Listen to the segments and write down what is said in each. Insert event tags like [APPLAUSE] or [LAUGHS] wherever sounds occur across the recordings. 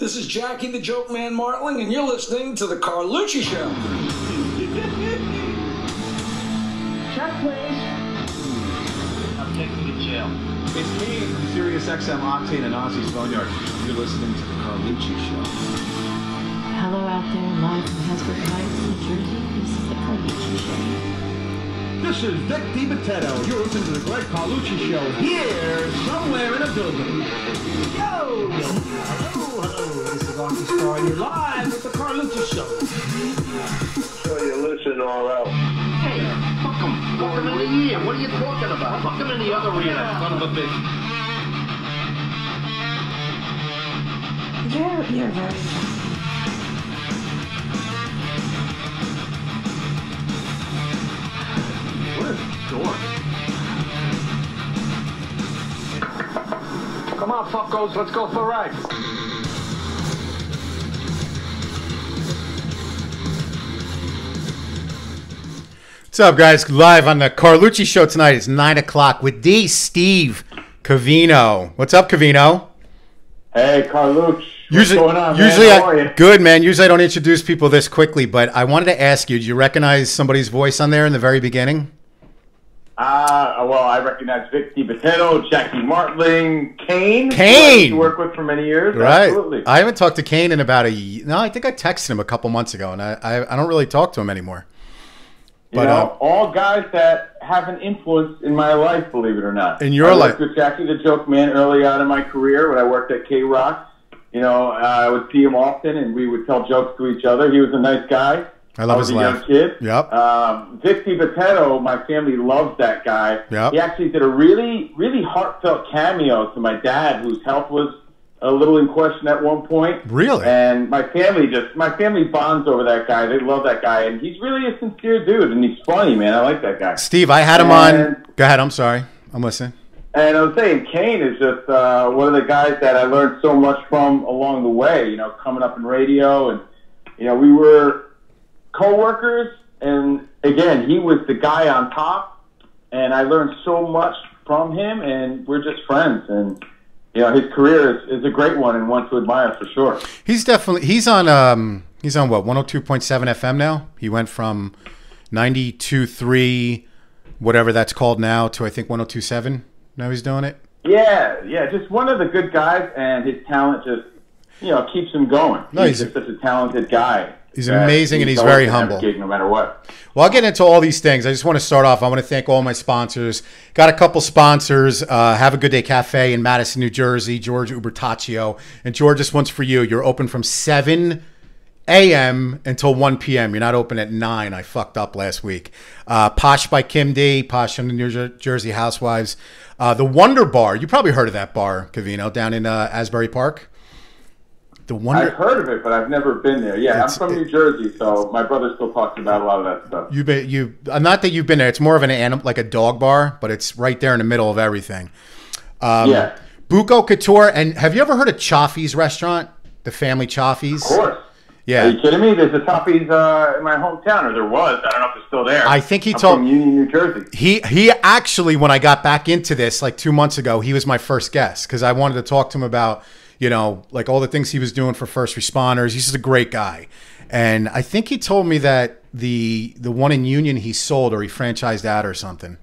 This is Jackie the Joke Man Martling, and you're listening to The Carlucci Show. Check, please. I'm taking you to jail. It's me, from Sirius XM Octane and Ozzy's Boneyard. You're listening to the Carlucci Show. Hello out there, live from Hasbrouck Heights, New Jersey. This is the Carlucci Show. This is Vic DiBattista. You're listening to the Gregg Carlucci Show here somewhere in a building. Yo! Hello, hello. This is Archie Star. You're live with the Carlucci Show. So you listen all out. Hey, fuck him. Fuck him in the ear. What are you talking about? Fuck him in the other ear, that son of a bitch. You're, you're very. What a dork. Come on, fuckos, let's go for a ride. What's up, guys? Live on the Carlucci Show tonight. It's 9 o'clock with D. Steve Covino. What's up, Covino? Hey, Carlucci. What's Usually, going on, usually man? How are I, good man. Usually I don't introduce people this quickly, but I wanted to ask you: Do you recognize somebody's voice on there in the very beginning? Uh, well, I recognize Vic DiBattista, Jackie Martling, Kane. Kane! who I used to work with for many years. Right. Absolutely. I haven't talked to Kane in about a. No, I think I texted him a couple months ago, and I I, I don't really talk to him anymore. You know, uh, all guys that have an influence in my life, believe it or not. In your I life. with Jackie the Joke Man early on in my career when I worked at K Rock. You know, uh, I would see him often, and we would tell jokes to each other. He was a nice guy. I love I was his a laugh. young kid. Yep. Um, DiBattista, my family loves that guy. Yep. He actually did a really, really heartfelt cameo to my dad, whose health was a little in question at one point. Really? And my family just, my family bonds over that guy. They love that guy, and he's really a sincere dude, and he's funny, man. I like that guy. Steve, I had him on. Go ahead. I'm sorry. I'm listening. And I was saying, Kane is just uh, one of the guys that I learned so much from along the way. You know, coming up in radio, and you know, we were co-workers, and again, he was the guy on top, and I learned so much from him, and we're just friends. And you know, his career is, is a great one and one to admire for sure. He's definitely he's on um he's on what 102.7 FM now. He went from 92.3 whatever that's called now to I think 102.7. Now he's doing it. Yeah, yeah, just one of the good guys, and his talent just you know keeps him going. No, he's, he's- just such a talented guy. He's amazing and he's very gonna have a humble. gig no matter what. Well, I'll get into all these things. I just want to start off. I want to thank all my sponsors. Got a couple sponsors. Uh, Have a Good Day Cafe in Madison, New Jersey. George Ubertaccio. And George, this one's for you. You're open from 7 a.m. until 1 p.m. You're not open at 9. I fucked up last week. Uh, Posh by Kim D. Posh and the New Jersey Housewives. Uh, the Wonder Bar. You probably heard of that bar, Covino, down in uh, Asbury Park. The Wonder. I've heard of it, but I've never been there. Yeah, I'm from New Jersey, so my brother still talks about a lot of that stuff. You've been you uh, not that you've been there. It's more of an animal like a dog bar, but it's right there in the middle of everything. Um, yeah, Buco Couture, and have you ever heard of Chaffee's restaurant? The family Chaffee's. of course. Yeah. Are you kidding me? There's a Toppy's uh, in my hometown, or there was. I don't know if it's still there. I think he I'm told- from Union, New Jersey. he he actually when I got back into this like two months ago, he was my first guest because I wanted to talk to him about you know like all the things he was doing for first responders. He's just a great guy, and I think he told me that the the one in Union he sold or he franchised out or something.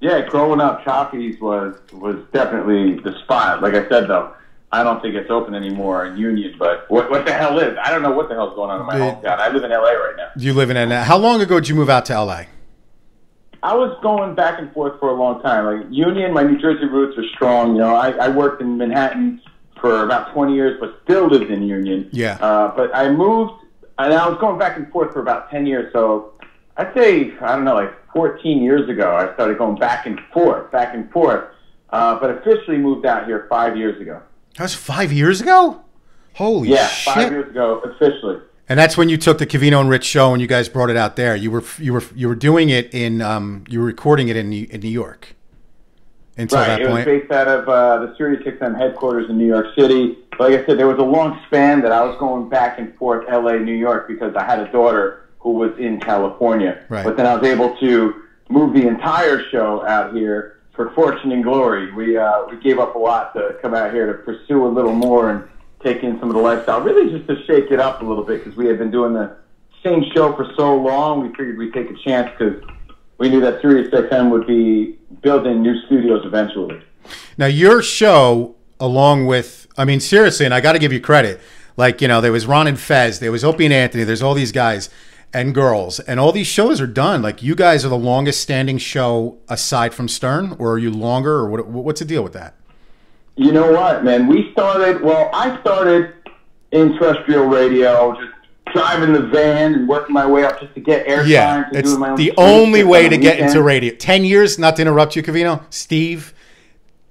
Yeah, growing up, Toppy's was was definitely the spot. Like I said, though, I don't think it's open anymore in Union. But what what the hell is? I don't know what the hell's going on in my hometown. I live in LA right now. You live in N. How long ago did you move out to LA? I was going back and forth for a long time. Like Union, my New Jersey roots are strong. You know, I, I worked in Manhattan for about 20 years, but still lived in Union. Yeah. Uh, but I moved, and I was going back and forth for about 10 years. So I'd say, I don't know, like 14 years ago, I started going back and forth, back and forth. Uh, but officially moved out here five years ago. That was five years ago. Holy Yeah, shit! five years ago, officially. And that's when you took the Covino and Rich show and you guys brought it out there. You were you were you were doing it in um you were recording it in New, in New York. Until Right. that It was based out of uh, the Sirius XM headquarters in New York City. Like I said, there was a long span that I was going back and forth, LA, New York, because I had a daughter who was in California. Right. But then I was able to move the entire show out here for fortune and glory. We uh, we gave up a lot to come out here to pursue a little more and take in some of the lifestyle, really just to shake it up a little bit because we had been doing the same show for so long. We figured we'd take a chance because we knew that Sirius XM would be building new studios eventually. Now your show, along with, I mean, seriously, and I got to give you credit. Like you know, there was Ron and Fez, there was Opie and Anthony. There's all these guys and girls, and all these shows are done. Like you guys are the longest standing show aside from Stern, or are you longer, or what, what's the deal with that? You know what, man? We started. Well, I started in terrestrial radio, just driving the van and working my way up just to get airtime. Yeah, to it's doing my own the only way to get weekend. into radio. Ten years, not to interrupt you, Covino, Steve.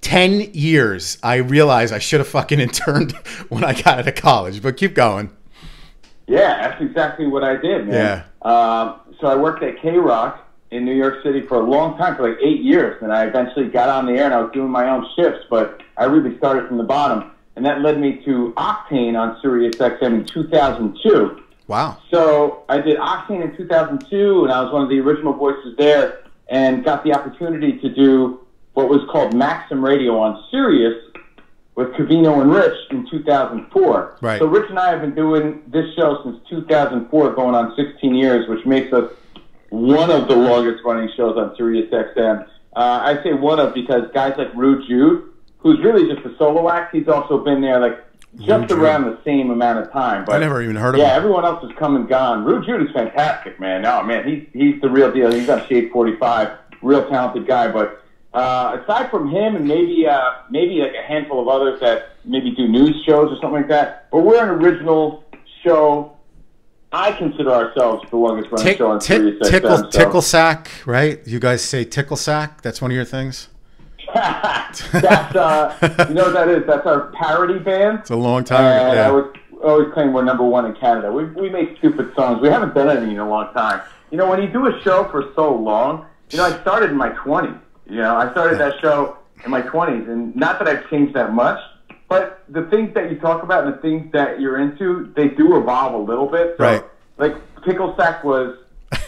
Ten years. I realize I should have fucking [LAUGHS] interned when I got out of college, but keep going. Yeah, that's exactly what I did, man. Yeah. Um, so I worked at K Rock in New York City for a long time, for like eight years, and I eventually got on the air and I was doing my own shifts, but I really started from the bottom, and that led me to Octane on Sirius XM in 2002. Wow. So I did Octane in 2002, and I was one of the original voices there, and got the opportunity to do what was called Maxim Radio on Sirius with Covino and Rich in 2004. Right. So Rich and I have been doing this show since 2004, going on 16 years, which makes us one of the longest running shows on Sirius XM. Uh, I say one of because guys like Rude Jude, who's really just a solo act, he's also been there like just Rude Jude. around the same amount of time. But I never even heard of yeah, him. Yeah, everyone else has come and gone. Rude Jude is fantastic, man. No, man, he's he's the real deal. He's on Shade 45, real talented guy. But uh, aside from him and maybe uh, maybe like a handful of others that maybe do news shows or something like that, but we're an original show. I consider ourselves the longest running Tick, show on tick, Sirius tickle, XM. so- tickle sack, right? You guys say tickle sack? That's one of your things. [LAUGHS] That's uh, you know what that is. That's our parody band. It's a long time. And I yeah. would always claim we're number one in Canada. We we make stupid songs. We haven't done anything in a long time. You know, when you do a show for so long, you know, I started in my twenties. You know, I started that show in my twenties, and not that I've changed that much, but the things that you talk about and the things that you're into, they do evolve a little bit. So, Right. Like Pickle Sack was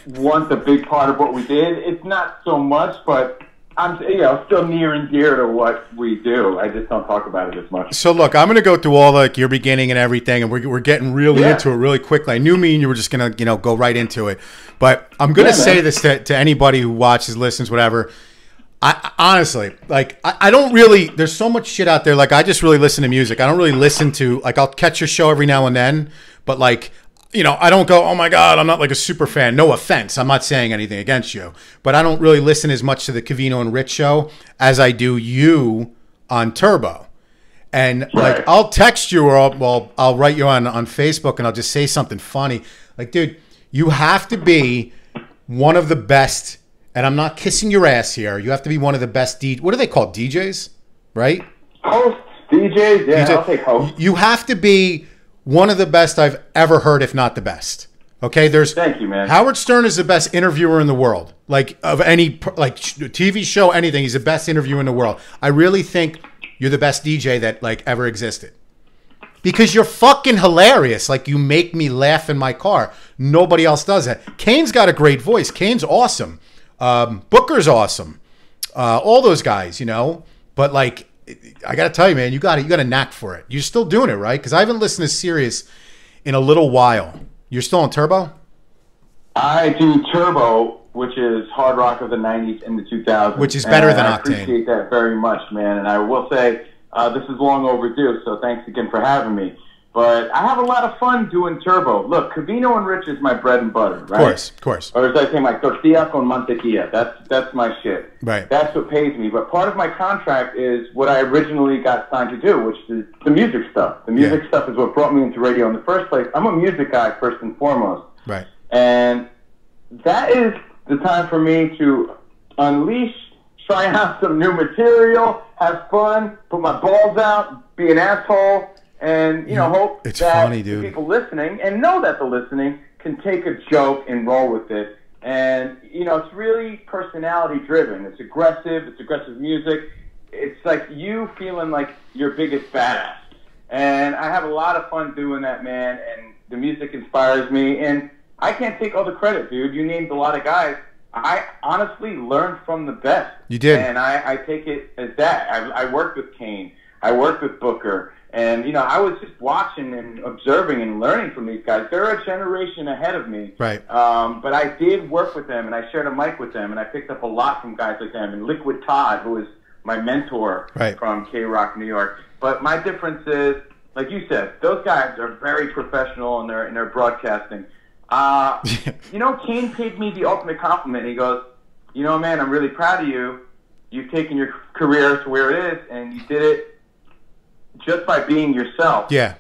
once a big part of what we did. It's not so much, but I'm you know still near and dear to what we do. I just don't talk about it as much. So look, I'm going to go through all like your beginning and everything, and we're, we're getting really Yeah. into it really quickly. I knew me and you were just going to you know go right into it, but I'm going to say this to, to anybody who watches, listens, whatever. I honestly like I, I don't really there's so much shit out there like I just really listen to music. I don't really listen to like I'll catch your show every now and then, but like you know, I don't go, "Oh my god, I'm not like a super fan." No offense. I'm not saying anything against you, but I don't really listen as much to the Covino and Rich show as I do you on Turbo. And like I'll text you or I'll, well I'll write you on on Facebook and I'll just say something funny. Like, dude, you have to be one of the best. And I'm not kissing your ass here. You have to be one of the best. D- what are they called? DJs, right? Hosts, DJs, yeah, DJ I'll take hosts. You have to be one of the best I've ever heard, if not the best. Okay, there's Thank you, man. Howard Stern is the best interviewer in the world, like of any like TV show, anything. He's the best interviewer in the world. I really think you're the best DJ that like ever existed because you're fucking hilarious. Like you make me laugh in my car. Nobody else does that. Kane's got a great voice. Kane's awesome. Um, Booker's awesome. Uh, all those guys, you know. But like, I got to tell you, man, you got it. you got a knack for it. You're still doing it, right? Because I haven't listened to Sirius in a little while. You're still on Turbo. I do Turbo, which is hard rock of the '90s and the 2000s, Which is better and than I Octane. appreciate that very much, man. And I will say uh, this is long overdue, so thanks again for having me. But I have a lot of fun doing Turbo. Look, Covino and Rich is my bread and butter, right? Of course, of course. Or as I say, my tortilla con mantequilla. That's that's my shit. Right. That's what pays me. But part of my contract is what I originally got signed to do, which is the music stuff. The music Yeah. stuff is what brought me into radio in the first place. I'm a music guy first and foremost. Right. And that is the time for me to unleash, try [LAUGHS] out some new material, have fun, put my balls out, be an asshole, and you know mm-hmm. hope It's that funny, dude. people listening and know that the listening can take a joke and roll with it. And you know it's really personality driven. It's aggressive. It's aggressive music. It's like you feeling like your biggest badass. And I have a lot of fun doing that, man. And the music inspires me. And I can't take all the credit, dude. You named a lot of guys. I honestly learned from the best. You did. And I, I take it as that. I, I worked with Kane. I worked with Booker. And you know, I was just watching and observing and learning from these guys. They're a generation ahead of me. Right. Um, but I did work with them, and I shared a mic with them, and I picked up a lot from guys like them. And Liquid Todd, who was my mentor Right. from K Rock New York. But my difference is, like you said, those guys are very professional in their in their broadcasting. Uh, [LAUGHS] you know, Kane paid me the ultimate compliment. He goes, "You know, man, I'm really proud of you. You've taken your career to where it is, and you did it just by being yourself." Yeah.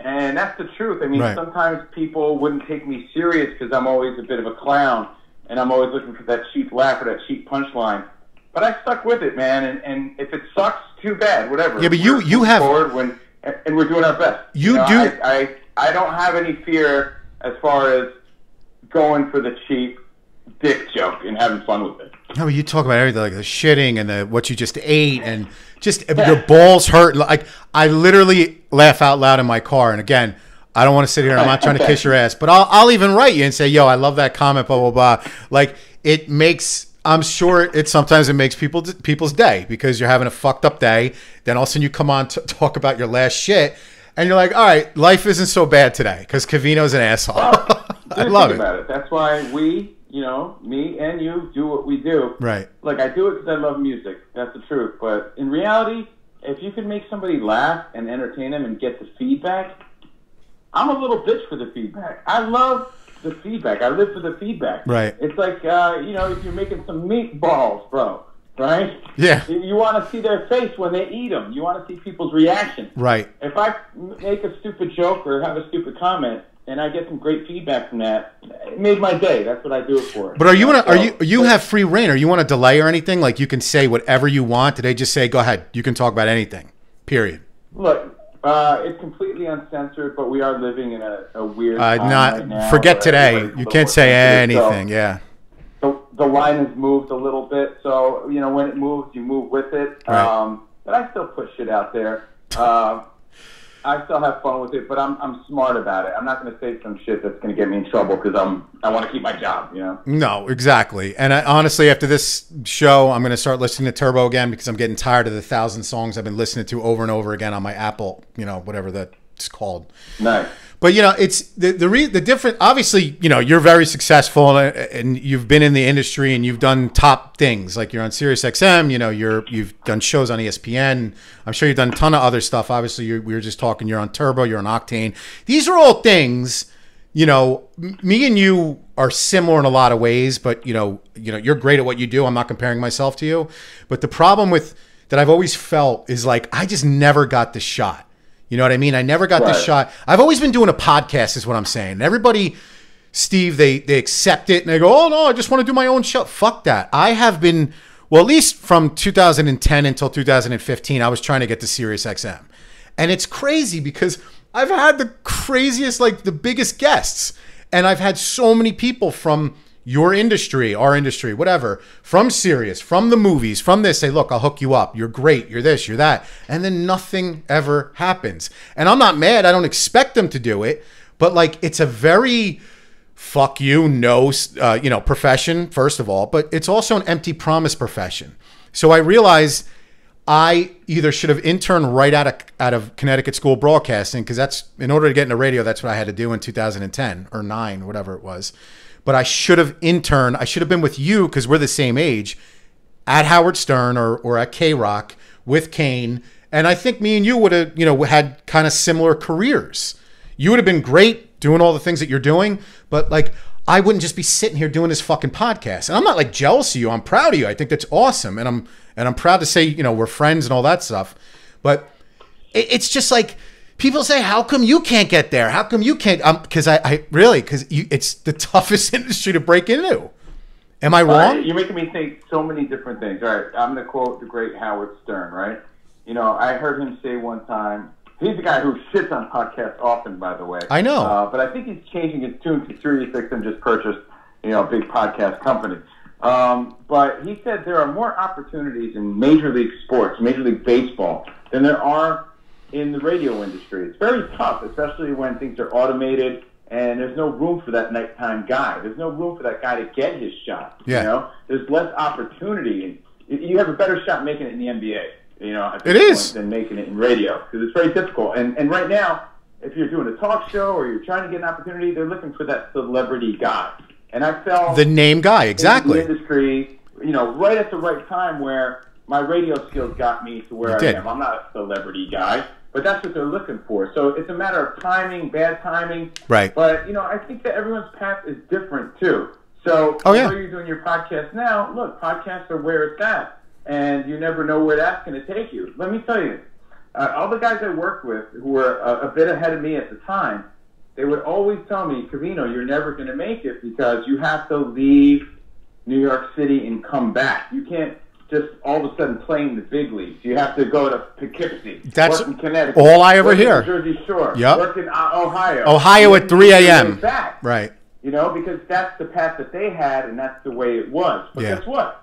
And that's the truth. I mean, Right. sometimes people wouldn't take me serious because I'm always a bit of a clown, and I'm always looking for that cheap laugh or that cheap punchline. But I stuck with it, man. And, and if it sucks, too bad. Whatever. Yeah, but you- We're you have- forward when, and we're doing our best. You know, do- I, I I don't have any fear as far as going for the cheap dick joke and having fun with it. No, you talk about everything like the shitting and the what you just ate and just your balls hurt. Like I literally laugh out loud in my car. And again, I don't want to sit here. I'm not trying to kiss your ass, but I'll I'll even write you and say, "Yo, I love that comment." Blah blah blah. Like it makes. I'm sure it sometimes it makes people people's day because you're having a fucked up day. Then all of a sudden you come on to talk about your last shit, and you're like, "All right, life isn't so bad today," because Covino's an asshole. [LAUGHS] I love it. about it. That's why we, you know, me and you do what we do. Right. Like I do it because I love music. That's the truth. But in reality, if you can make somebody laugh and entertain them and get the feedback, I'm a little bitch for the feedback. I love the feedback. I live for the feedback. Right. It's like uh, you know, if you're making some meatballs, bro. Right. Yeah. You, you want to see their face when they eat them. You want to see people's reaction. Right. If I make a stupid joke or have a stupid comment and I get some great feedback from that, it made my day. That's what I do it for. But are you in a, are you you have free reign? Are you on a delay or anything? Like you can say whatever you want. Do they just say go ahead? You can talk about anything. Period. Look, uh, it's completely uncensored, but we are living in a, a weird Uh, not right now forget today. You can't say sensitive. So anything. Yeah. The, the line has moved a little bit, so you know when it moves, you move with it. Right. Um, but I still put shit out there. Uh, I still have fun with it, but I'm I'm smart about it. I'm not going to say some shit that's going to get me in trouble because I'm I want to keep my job. You know. No, exactly. And I, honestly, after this show, I'm going to start listening to Turbo again because I'm getting tired of the thousand songs I've been listening to over and over again on my Apple, you know, whatever that's called. Nice. But you know, it's the the re, the different. Obviously, you know, you're very successful and, and you've been in the industry and you've done top things. Like you're on Sirius XM. You know, you're you've done shows on ESPN. I'm sure you've done a ton of other stuff. Obviously, we were just talking. You're on Turbo. You're on Octane. These are all things. You know, me and you are similar in a lot of ways, but you know, you know, you're great at what you do. I'm not comparing myself to you, but the problem with that I've always felt is like I just never got the shot. You know what I mean? I never got the shot. I've always been doing a podcast, is what I'm saying. Everybody, Steve, they they accept it and they go, "Oh no, I just want to do my own show." Fuck that. I have been, well, at least from 2010 until 2015, I was trying to get to Sirius XM, and it's crazy because I've had the craziest, like the biggest guests, and I've had so many people from your industry, our industry, whatever, from Sirius, from the movies, from this, say, look, I'll hook you up. You're great. You're this, you're that. And then nothing ever happens. And I'm not mad. I don't expect them to do it. But like, it's a very fuck you, no, uh, you know, profession, first of all. But it's also an empty promise profession. So I realized I either should have interned right out of out of Connecticut School Broadcasting because that's in order to get into radio, that's what I had to do in 2010 or nine, whatever it was. But I should have interned. I should have been with you because we're the same age at Howard Stern or or at K Rock with Kane, and I think me and you would have you know had kind of similar careers. You would have been great doing all the things that you're doing, but like I wouldn't just be sitting here doing this fucking podcast. And I'm not like jealous of you. I'm proud of you. I think that's awesome, and I'm and I'm proud to say you know we're friends and all that stuff. But it, it's just like people say, "How come you can't get there? How come you can't?" Because I, I really because it's the [LAUGHS] toughest industry to break into. Am I wrong? you're making me think so many different things. All right, I'm going to quote the great Howard Stern, right? You know, I heard him say one time, he's the guy who [LAUGHS] sits on podcasts often, by the way. I know. Uh, but I think he's changing his tune because SiriusXM just purchased, you know, a big podcast company. Um, but he said there are more opportunities in Major League Sports, Major League Baseball, than there are in the radio industry. It's very tough, especially when things are automated and there's no room for that nighttime guy. There's no room for that guy to get his shot. Yeah. You know, there's less opportunity. You you have a better shot making it in the NBA. You know, at It is. point than making it in radio because it's very difficult. And and right now, if you're doing a talk show or you're trying to get an opportunity, they're looking for that celebrity guy. And I fell The name guy, exactly. the industry, you know, right at the right time where my radio skills got me to where You I did. am. I'm not a celebrity guy, but that's what they're looking for. So it's a matter of timing, bad timing. Right. But you know, I think that everyone's path is different too. So Oh, yeah. you're doing your podcast now, look, podcasts are where it's at, and you never know where that's going to take you. Let me tell you, uh, all the guys I worked with who were a, a bit ahead of me at the time, they would always tell me, Covino, you're never going to make it because you have to leave New York City and come back. You can't just all of a sudden playing the big leagues. You have to go to Poughkeepsie, That's work in Connecticut, all I ever hear. Jersey Shore, Yep. work in uh, Ohio, Ohio at 3 a.m.. Right. you know, because that's the path that they had and that's the way it was. But Yeah. guess what?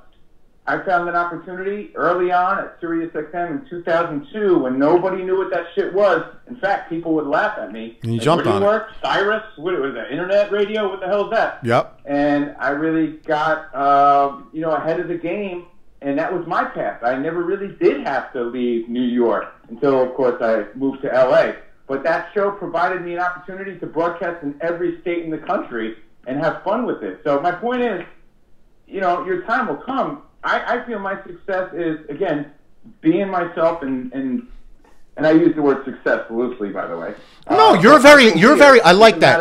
I found an opportunity early on at Sirius XM in 2002 when nobody knew what that shit was. In fact, people would laugh at me. And you Like, jumped on it. work? Cyrus? What was that? Internet radio? What the hell is that? Yep. and I really got um, you know ahead of the game, and that was my path. I never really did have to leave New York until, of course, I moved to LA. But that show provided me an opportunity to broadcast in every state in the country and have fun with it. So my point is, you know, your time will come. I, I feel my success is again being myself and and. And I use the word success loosely, by the way. No, Uh, you're very, you're very. I like that.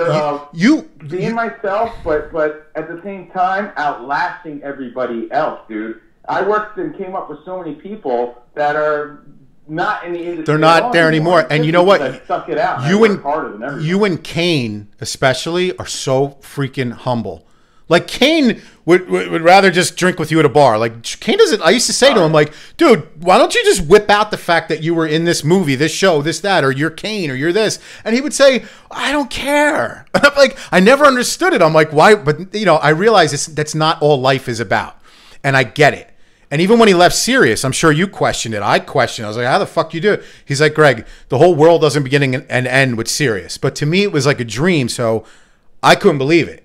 You, you, being myself, but but at the same time outlasting everybody else, dude. I worked and came up with so many people that are not in the industry. They're not there anymore. And you know what? stuck it out. you and harder than everybody. you and Kane especially are so freaking humble. Like Kane would, would, would rather just drink with you at a bar. Like Kane doesn't. I used to say to him, like, dude, why don't you just whip out the fact that you were in this movie, this show, this that, or you're Kane, or you're this, and he would say, I don't care. [LAUGHS] I'm like, I never understood it. I'm like, why? But you know, I realize it's, that's not all life is about, and I get it. And even when he left Sirius, I'm sure you questioned it. I questioned. it. I was like, "How the fuck you do it?" He's like, "Gregg, the whole world doesn't begin and end with Sirius." But to me, it was like a dream, so I couldn't believe it.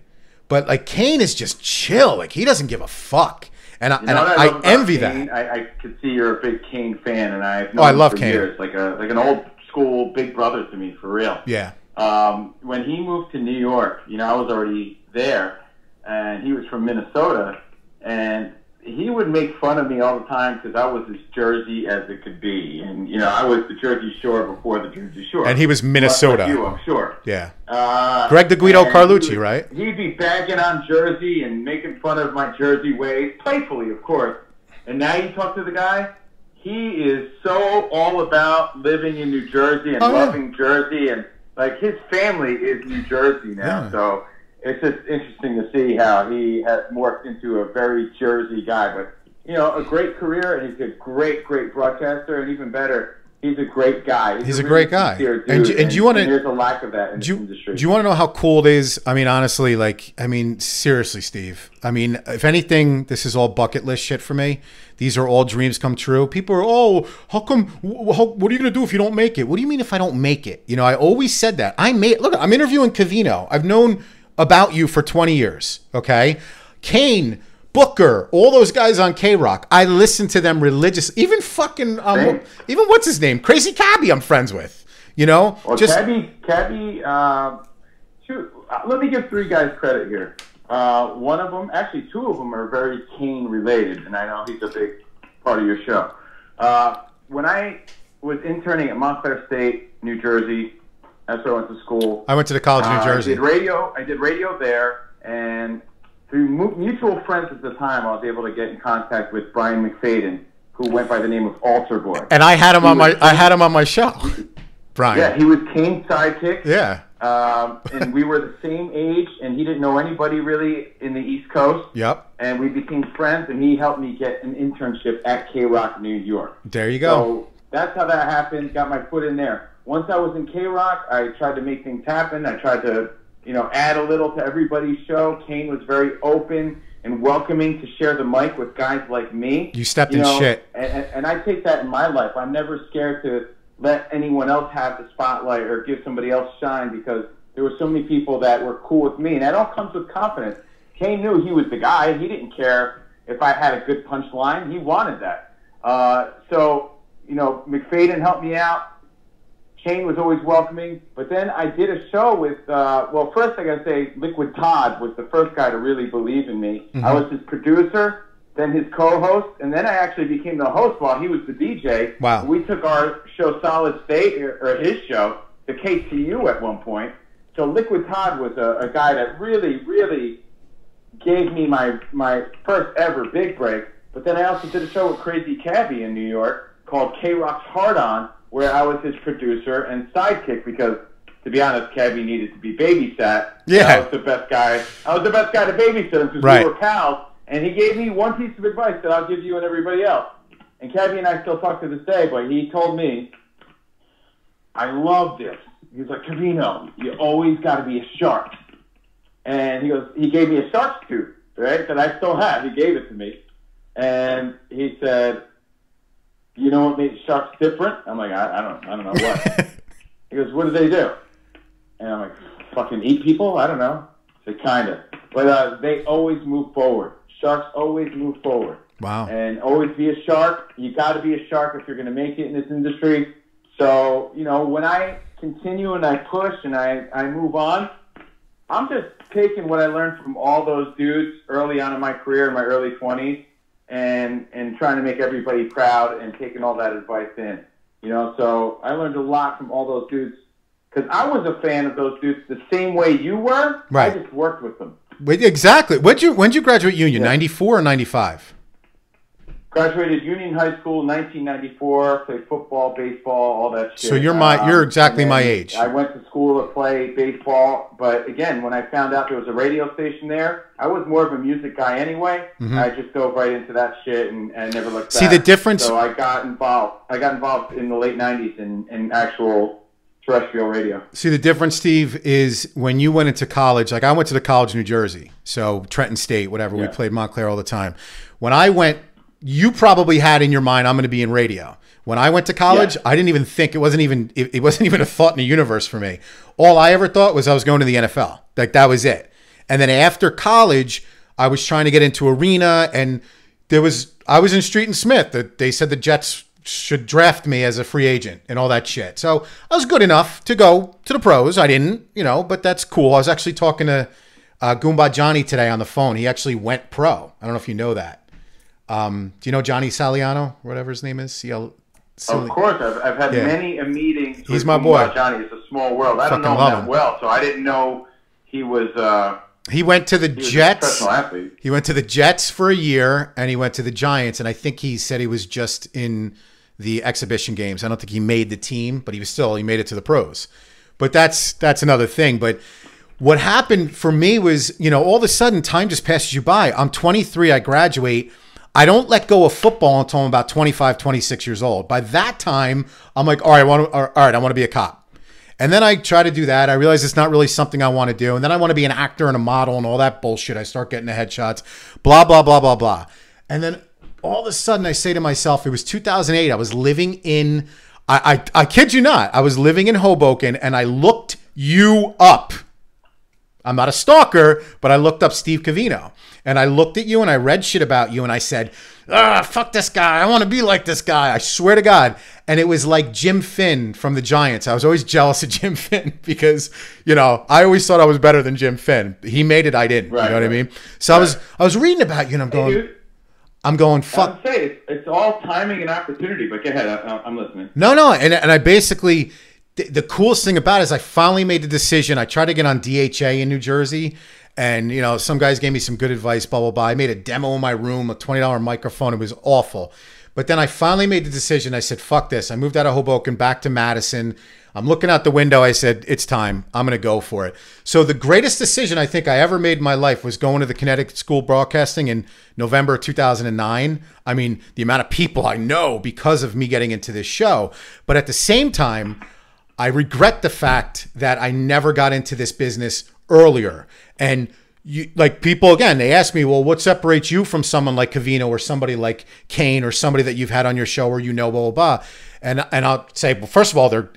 But like Kane is just chill. Like he doesn't give a fuck, and I, You know and I, I envy Kane? that. I, I could see you're a big Kane fan, and I've known Oh, I him love for Kane. years, like a like an old school big brother to me, for real. Yeah, um, when he moved to New York, you know, I was already there, and he was from Minnesota, and he would make fun of me all the time because I was as Jersey as it could be, and you know, I was the Jersey Shore before the Jersey Shore. And he was Minnesota. like you, I'm sure. yeah. Uh, Gregg the Guido Carlucci, he would- right? He'd be bagging on Jersey and making fun of my Jersey ways, playfully, of course. And now you talk to the guy, he is so all about living in New Jersey and Oh, yeah. loving Jersey, and like his family is New Jersey now. Yeah. So it's just interesting to see how he has morphed into a very Jersey guy. But you know, a great career, and he's a great, great broadcaster, and even better, he's a great guy. He's a really great guy. sincere And dude, do- and do you wanna- There's a lack of that in Do industry. do you want to know how cool it is? I mean, honestly, like, I mean, seriously, Steve. I mean, if anything, this is all bucket list shit for me. These are all dreams come true. People are, oh, how come? How, what are you gonna do if you don't make it? What do you mean if I don't make it? You know, I always said that. I made. Look, I'm interviewing Covino. I've known about you for 20 years. Okay, Kane. Booker, all those guys on K Rock, I listen to them religious. Even fucking, um, even what's his name, Crazy Cabby, I'm friends with. You know, Well, just Cabby, Cabby, uh, shoot, uh, let me give three guys credit here. Uh, one of them, actually, two of them are very Kane related, and I know he's a big part of your show. Uh, when I was interning at Montclair State, New Jersey, that's where I went to school. I went to the College of Uh, New Jersey. I did radio. I did radio there, and through mutual friends at the time, I was able to get in contact with Brian McFadden, who went by the name of Alter Boy. And I had him He on my was- I had him on my show. [LAUGHS] Brian. Yeah, he was Kane's sidekick. Yeah. Um, and we were the same age, and he didn't know anybody really in the East Coast. Yep. And we became friends, and he helped me get an internship at K Rock, New York. There you go. So that's how that happened. Got my foot in there. Once I was in K Rock, I tried to make things happen. I tried to, you know, add a little to everybody's show. Kane was very open and welcoming to share the mic with guys like me. You stepped You in shit. And, and, and I take that in my life. I'm never scared to let anyone else have the spotlight or give somebody else shine because there were so many people that were cool with me. And that all comes with confidence. Kane knew he was the guy. He didn't care if I had a good punchline. He wanted that. Uh, so, you know, McFadden helped me out. Kane was always welcoming. But then I did a show with, uh, well, first I got to say, Liquid Todd was the first guy to really believe in me. I was his producer, then his co-host, and then I actually became the host while he was the DJ. Wow. We took our show Solid State, or, or his show, to KTU at one point. So Liquid Todd was a, a guy that really, really gave me my my first ever big break. But then I also did a show with Crazy Cabby in New York called K Rock's Hard On, where I was his producer and sidekick because, to be honest, Cabby needed to be babysat. Yeah. I was the best guy. I was the best guy to babysit him because Right. we were pals. And he gave me one piece of advice that I'll give you and everybody else. And Cabby and I still talk to this day, but he told me, I love this. He's like, Covino, you always got to be a shark. And he goes, he gave me a shark's tooth, right? That I still have. He gave it to me. And he said, you know what makes sharks different? I'm like, I, I don't, I don't know what. [LAUGHS] he goes, what do they do? And I'm like, fucking eat people? I don't know. They kind of. But uh, they always move forward. Sharks always move forward. Wow. And always be a shark. You got to be a shark if you're going to make it in this industry. So, you know, when I continue and I push and I, I move on, I'm just taking what I learned from all those dudes early on in my career, in my early 20s, and, and trying to make everybody proud and taking all that advice in. You know, so I learned a lot from all those dudes because I was a fan of those dudes the same way you were. Right. I just worked with them. Wait, exactly. When'd you when'd you graduate Union? Yeah. Ninety four or ninety five? Graduated Union High School, 1994. Played football, baseball, all that shit. So you're my- Um, you're exactly my age. I went to school to play baseball, but again, when I found out there was a radio station there, I was more of a music guy anyway. I just dove right into that shit and, and never looked Mm-hmm. See, back. the difference- So I got involved. I got involved in the late 90s in, in actual terrestrial radio. See, the difference, Steve, is when you went into college, like I went to the college in New Jersey, so Trenton State, whatever. We played Montclair all the time. When I went, you probably had in your mind, I'm going to be in radio. When I went to college, Yeah. I didn't even think it wasn't even it, it wasn't [LAUGHS] even a thought in the universe for me. All I ever thought was I was going to the NFL. Like that was it. And then after college, I was trying to get into arena, and there was I was in Street and Smith. That they said the Jets should draft me as a free agent and all that shit. So I was good enough to go to the pros. I didn't, you know, but that's cool. I was actually talking to uh, Goomba Johnny today on the phone. He actually went pro. I don't know if you know that. Um, do you know Johnny Saliano, whatever his name is? CL. Of course, I've, I've had Yeah. many a meetings. He's with my boy. Johnny. It's a small world. I don't know him him. that well, so I didn't know he was. Uh, He went to the he Jets. He went to the Jets for a year, and he went to the Giants. And I think he said he was just in the exhibition games. I don't think he made the team, but he was still he made it to the pros. But that's that's another thing. But what happened for me was, you know, all of a sudden time just passes you by. I'm 23. I graduate. I don't let go of football until I'm about 25, 26 years old. By that time, I'm like, all right, I want to, all right, I want to be a cop. And then I try to do that. I realize it's not really something I want to do. And then I want to be an actor and a model and all that bullshit. I start getting the headshots, blah, blah, blah, blah, blah. And then all of a sudden I say to myself, it was 2008. I was living in, I, I, I kid you not, I was living in Hoboken and I looked you up. I'm not a stalker, but I looked up Steve Covino and I looked at you and I read shit about you and I said, ah, fuck this guy. I want to be like this guy. I swear to God. And it was like Jim Finn from the Giants. I was always jealous of [LAUGHS] Jim Finn because, you know, I always thought I was better than Jim Finn. He made it, I didn't. Right, you know what I mean? So I was I was reading about you and I'm going, dude, I'm going, fuck. say it's, it's all timing and opportunity. But go ahead, I, I'm listening. No, no, and and I basically the, the coolest thing about it is I finally made the decision. I tried to get on DHA in New Jersey, and you know some guys gave me some good advice. Blah blah blah. I made a demo in my room, a twenty dollar microphone. It was awful, but then I finally made the decision. I said, "Fuck this." I moved out of Hoboken back to Madison. I'm looking out the window. I said, "It's time. I'm going to go for it." So the greatest decision I think I ever made in my life was going to the Connecticut School Broadcasting in November 2009. I mean, the amount of people I know because of me getting into this show, but at the same time, I regret the fact that I never got into this business earlier. And you like people again, they ask me, well, what separates you from someone like Covino or somebody like Kane or somebody that you've had on your show or you know, blah blah blah. And and I'll say, well, first of all, they're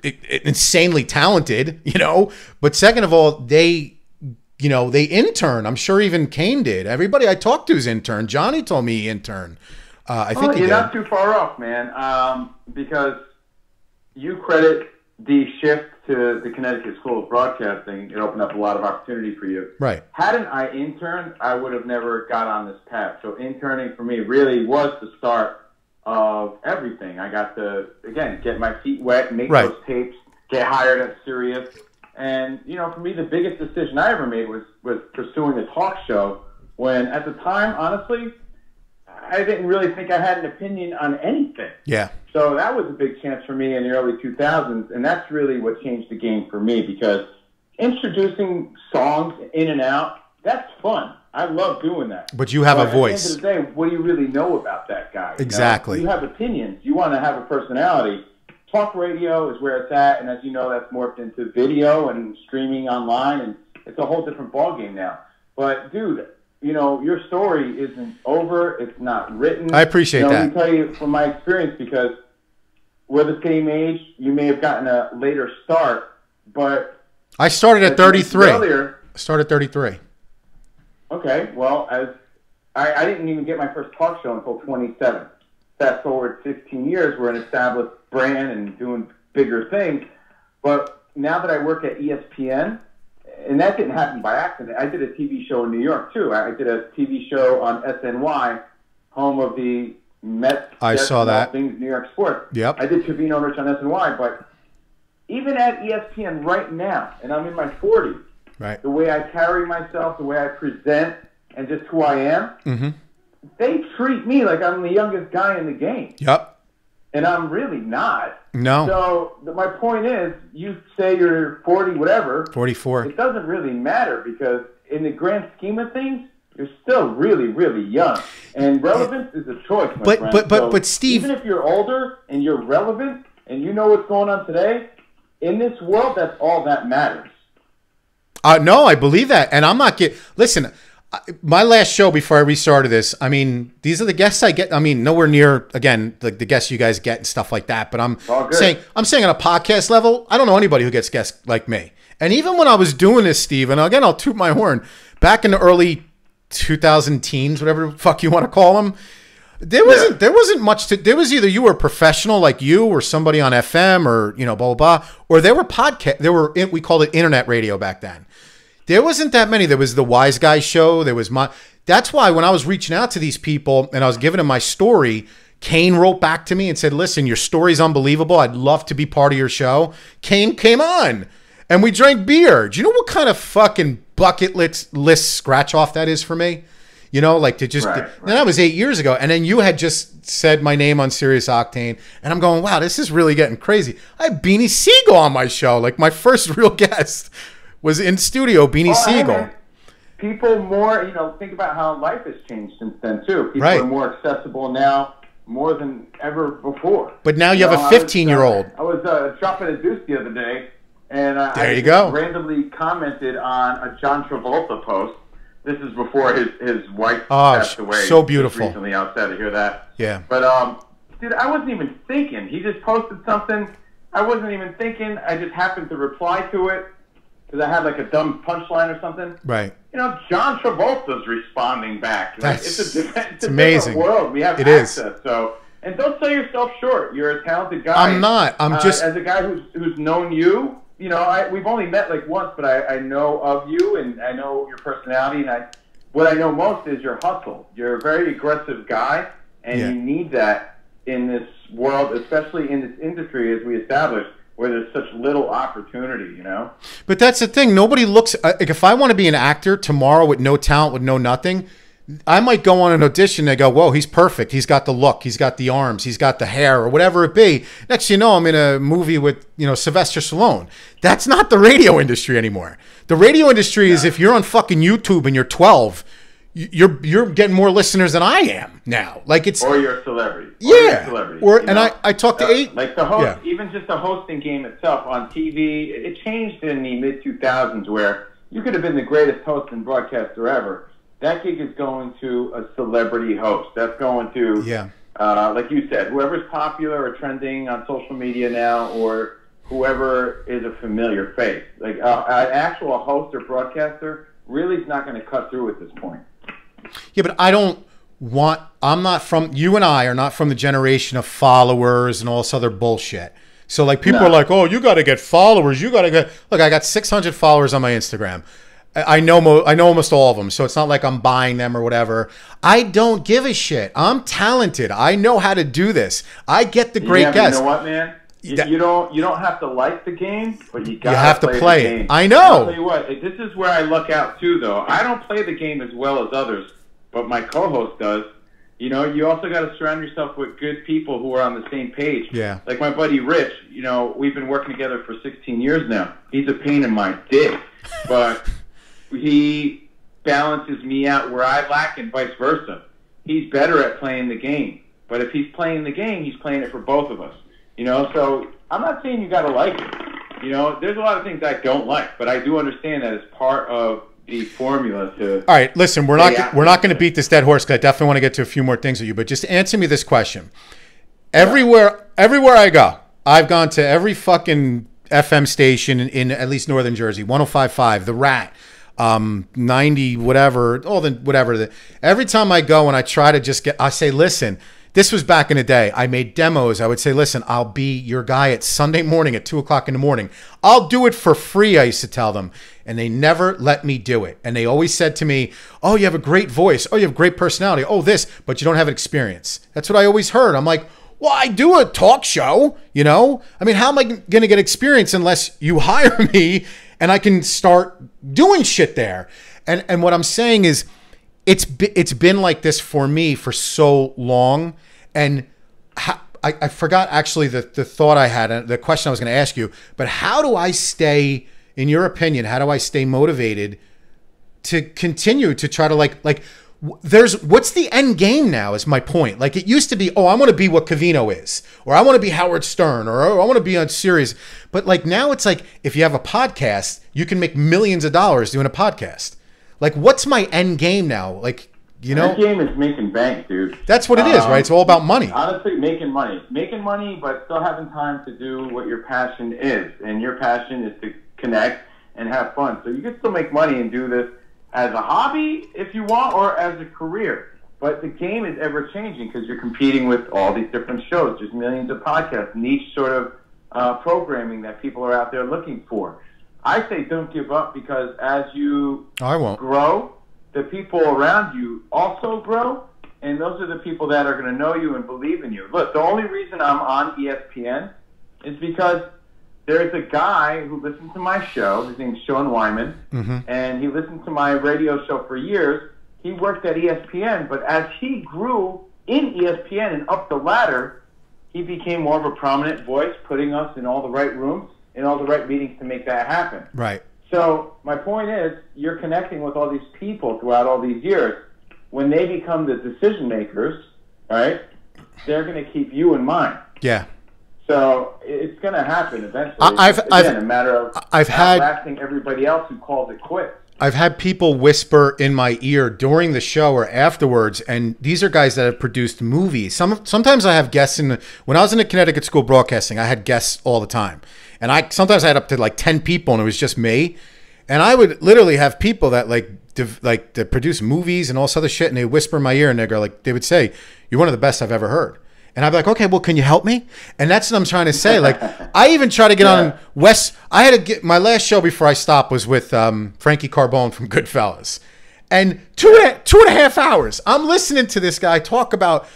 insanely talented, [LAUGHS] you know. But second of all, they you know, they intern. I'm sure even Kane did. Everybody I talked to is intern. Johnny told me he intern. Uh, I think he you're not too far off, man. Um, because you credit the shift to the Connecticut School of Broadcasting. It opened up a lot of opportunity for you. Right. Hadn't I interned, I would have never got on this path. So interning for me really was the start of everything. I got to again get my feet wet, make Right. those tapes, get hired at Sirius, and you know, for me, the biggest decision I ever made was was pursuing a talk show. When at the time, honestly, I didn't really think I had an opinion on anything. Yeah. So that was a big chance for me in the early 2000s, and that's really what changed the game for me because introducing songs in and out, that's fun. I love doing that. But you have a But voice. At the end of the day, what do you really know about that guy? you know? Exactly. You have opinions. You want to have a personality. Talk radio is where it's at, and as you know, that's morphed into video and streaming online, and it's a whole different ballgame now. But dude, you know, your story isn't over. It's not written. I appreciate you know, that. Let me tell you from my experience because we're the same age. You may have gotten a later start, but I started at as you mentioned 33. Earlier, I started 33. Okay, well, as I, I didn't even get my first talk show until 27. Fast forward 15 years, we're an established brand and doing bigger things. But now that I work at ESPN, and that didn't happen by accident. I did a TV show in New York too. I did a TV show on SNY, home of the Mets. I Jets, saw that. Things New York sports. Yep. I did Trevino Rich on SNY, but even at ESPN right now, and I'm in my 40s, Right. the way I carry myself, the way I present, and just who I am, Mm-hmm. they treat me like I'm the youngest guy in the game, Yep. And I'm really not. No. So my point is, you say you're 40, whatever. 44. It doesn't really matter because in the grand scheme of things, you're still really, really young, and relevance is a choice. My But- friend. but- but- So but Steve- even if you're older and you're relevant and you know what's going on today, in this world, that's all that matters. Uh, no, I believe that, and I'm not get. Listen, my last show before I restarted this, I mean, these are the guests I get. I mean, nowhere near again like the guests you guys get and stuff like that. But I'm saying, I'm saying on a podcast level, I don't know anybody who gets guests like me. And even when I was doing this, Steve, and again, I'll toot my horn. Back in the early 2000 teens, whatever the fuck you want to call them, there wasn't there wasn't much to. There was either you were a professional like you, or somebody on FM, or you know, blah blah blah, or there were podcast. There were we called it internet radio back then. There wasn't that many. There was the Wise Guy show. There was my. That's why when I was reaching out to these people and I was giving them my story, Kane wrote back to me and said, "Listen, your story's unbelievable. I'd love to be part of your show." Kane came on, and we drank beer. Do you know what kind of fucking bucket list, list scratch off that is for me? You know, like to just. Right, Then that was eight years ago, and then you had just said my name on Sirius Octane, and I'm going, "Wow, this is really getting crazy." I had Beanie Sigel on my show, like my first [LAUGHS] real guest was in studio. Beanie Oh, Sigel. People more, you know, think about how life has changed since then too. People Right. are more accessible now, more than ever before. But now you have a know, I was, 15-year-old. uh, I was uh, dropping a deuce the other day, and uh, There I you go. randomly commented on a John Travolta post. This is before his his wife Oh, passed away. so beautiful. Recently, I was sad to hear that. Yeah. But um, dude, I wasn't even thinking. He just posted something. I wasn't even thinking. I just happened to reply to it because I had like a dumb punchline or something. Right. You know, John Travolta's responding back. Like, That's- it's a different, it's, a amazing. different world. We have It is. access. So, and don't sell yourself short. You're a talented guy. I'm not. I'm Uh, just- as a guy who's who's known you. You know, I, we've only met like once, but I, I know of you and I know your personality. And I, what I know most is your hustle. You're a very aggressive guy, and Yeah. you need that in this world, especially in this industry as we established, where there's such little opportunity. You know. But that's the thing. Nobody looks uh, like if I want to be an actor tomorrow with no talent, with no nothing, I might go on an audition and go, "Whoa, he's perfect. He's got the look. He's got the arms. He's got the hair, or whatever it be." Next, thing you know, I'm in a movie with you know Sylvester Stallone. That's not the radio industry anymore. The radio industry is if you're on fucking YouTube and you're 12, y- you're you're getting more listeners than I am now. Like it's or you're a celebrity. Or Yeah. a celebrity. Or- you and know? I- I talked to Uh, eight- Like the host, Yeah. even just the hosting game itself on TV, it changed in the mid 2000s where you could have been the greatest host and broadcaster ever. That gig is going to a celebrity host. That's going to, Yeah. uh, like you said, whoever's popular or trending on social media now, or whoever is a familiar face. Like uh, an actual host or broadcaster really is not going to cut through at this point. Yeah, but I don't. want. I'm not from. You and I are not from the generation of followers and all this other bullshit. So like people No. are like, oh, you got to get followers. You got to get. Look, I got 600 followers on my Instagram. I know mo- I know almost all of them, so it's not like I'm buying them or whatever. I don't give a shit. I'm talented. I know how to do this. I get the great yeah, guests. You know what, man? You, That- you don't you don't have to like the game, but you got have to play, play the it. game. I know. I'll tell you what, this is where I luck out too, though. I don't play the game as well as others, but my co-host does. You know, you also got to surround yourself with good people who are on the same page. Yeah. Like my buddy Rich. You know, we've been working together for 16 years now. He's a pain in my dick, [LAUGHS] but he balances me out where I lack and vice versa. He's better at playing the game. But if he's playing the game, he's playing it for both of us. You know, so I'm not saying you got to like it. You know, there's a lot of things I don't like, but I do understand that it's part of the formula to. All right, listen, we're not we're not going to beat this dead horse because I definitely want to get to a few more things with you. But just answer me this question: Everywhere, everywhere I go, I've gone to every fucking FM station in, in at least northern Jersey, 105.5, The Rat, um, 90, whatever, all the whatever. The, every time I go and I try to just get, I say, listen. This was back in the day. I made demos. I would say, listen, I'll be your guy at Sunday morning at two o'clock in the morning. I'll do it for free, I used to tell them. And they never let me do it. And they always said to me, Oh, you have a great voice. Oh, you have great personality. Oh, this, but you don't have an experience. That's what I always heard. I'm like, Well, I do a talk show, you know? I mean, how am I going to get experience unless you [LAUGHS] hire me and I can start doing shit there? And, and what I'm saying is, it's be, it's been like this for me for so long, and ha, I, I forgot actually the the thought I had, uh, the question I was going to ask you. But how do I stay, in your opinion, how do I stay motivated to continue to try to like like there's what's the end game now is my point like it used to be oh i want to be what Covino is or i want to be howard stern or oh, i want to be on Sirius but like now it's like if you have a podcast you can make millions of dollars doing a podcast like what's my end game now like you know end game is making bank, dude. that's what it is Um, right it's all about money Honestly, making money. Making money, but still having time to do what your passion is. And your passion is to connect and have fun. So you can still make money and do this as a hobby if you want or as a career. But the game is ever changing because you're competing with all these different shows. There's millions of podcasts, niche sort of uh, programming that people are out there looking for. I say don't give up because as you i won't grow, the people around you also grow, and those are the people that are going to know you and believe in you. Look, the only reason I'm on ESPN is because there's a guy who listens to my show. His name's Sean Wyman, mm-hmm. and he listened to my radio show for years. He worked at ESPN, but as he grew in ESPN and up the ladder, he became more of a prominent voice, putting us in all the right rooms, in all the right meetings to make that happen. right So my point is, you're connecting with all these people throughout all these years. When they become the decision makers, right? They're going to keep you in mind. yeah So it's going to happen eventually. I've- It's, I've- again, a matter of I've had- everybody else who calls it quits. I've had people whisper in my ear during the show or afterwards, and these are guys that have produced movies. Some sometimes I have guests in. The, when I was in the Connecticut School Broadcasting, I had guests all the time, and I sometimes I had up to like ten people, and it was just me. And I would literally have people that like like that produce movies and all this other shit, and they whisper in my ear, and they go like they would say, "You're one of the best I've ever heard." And I'd be like, okay, well, can you help me? And that's what I'm trying to say. Like, [LAUGHS] I even try to get on West. I had to get my last show before I stopped was with um, Frankie Carbone from [LAUGHS] Goodfellas, and two and a, two and a half hours. I'm listening to this guy talk about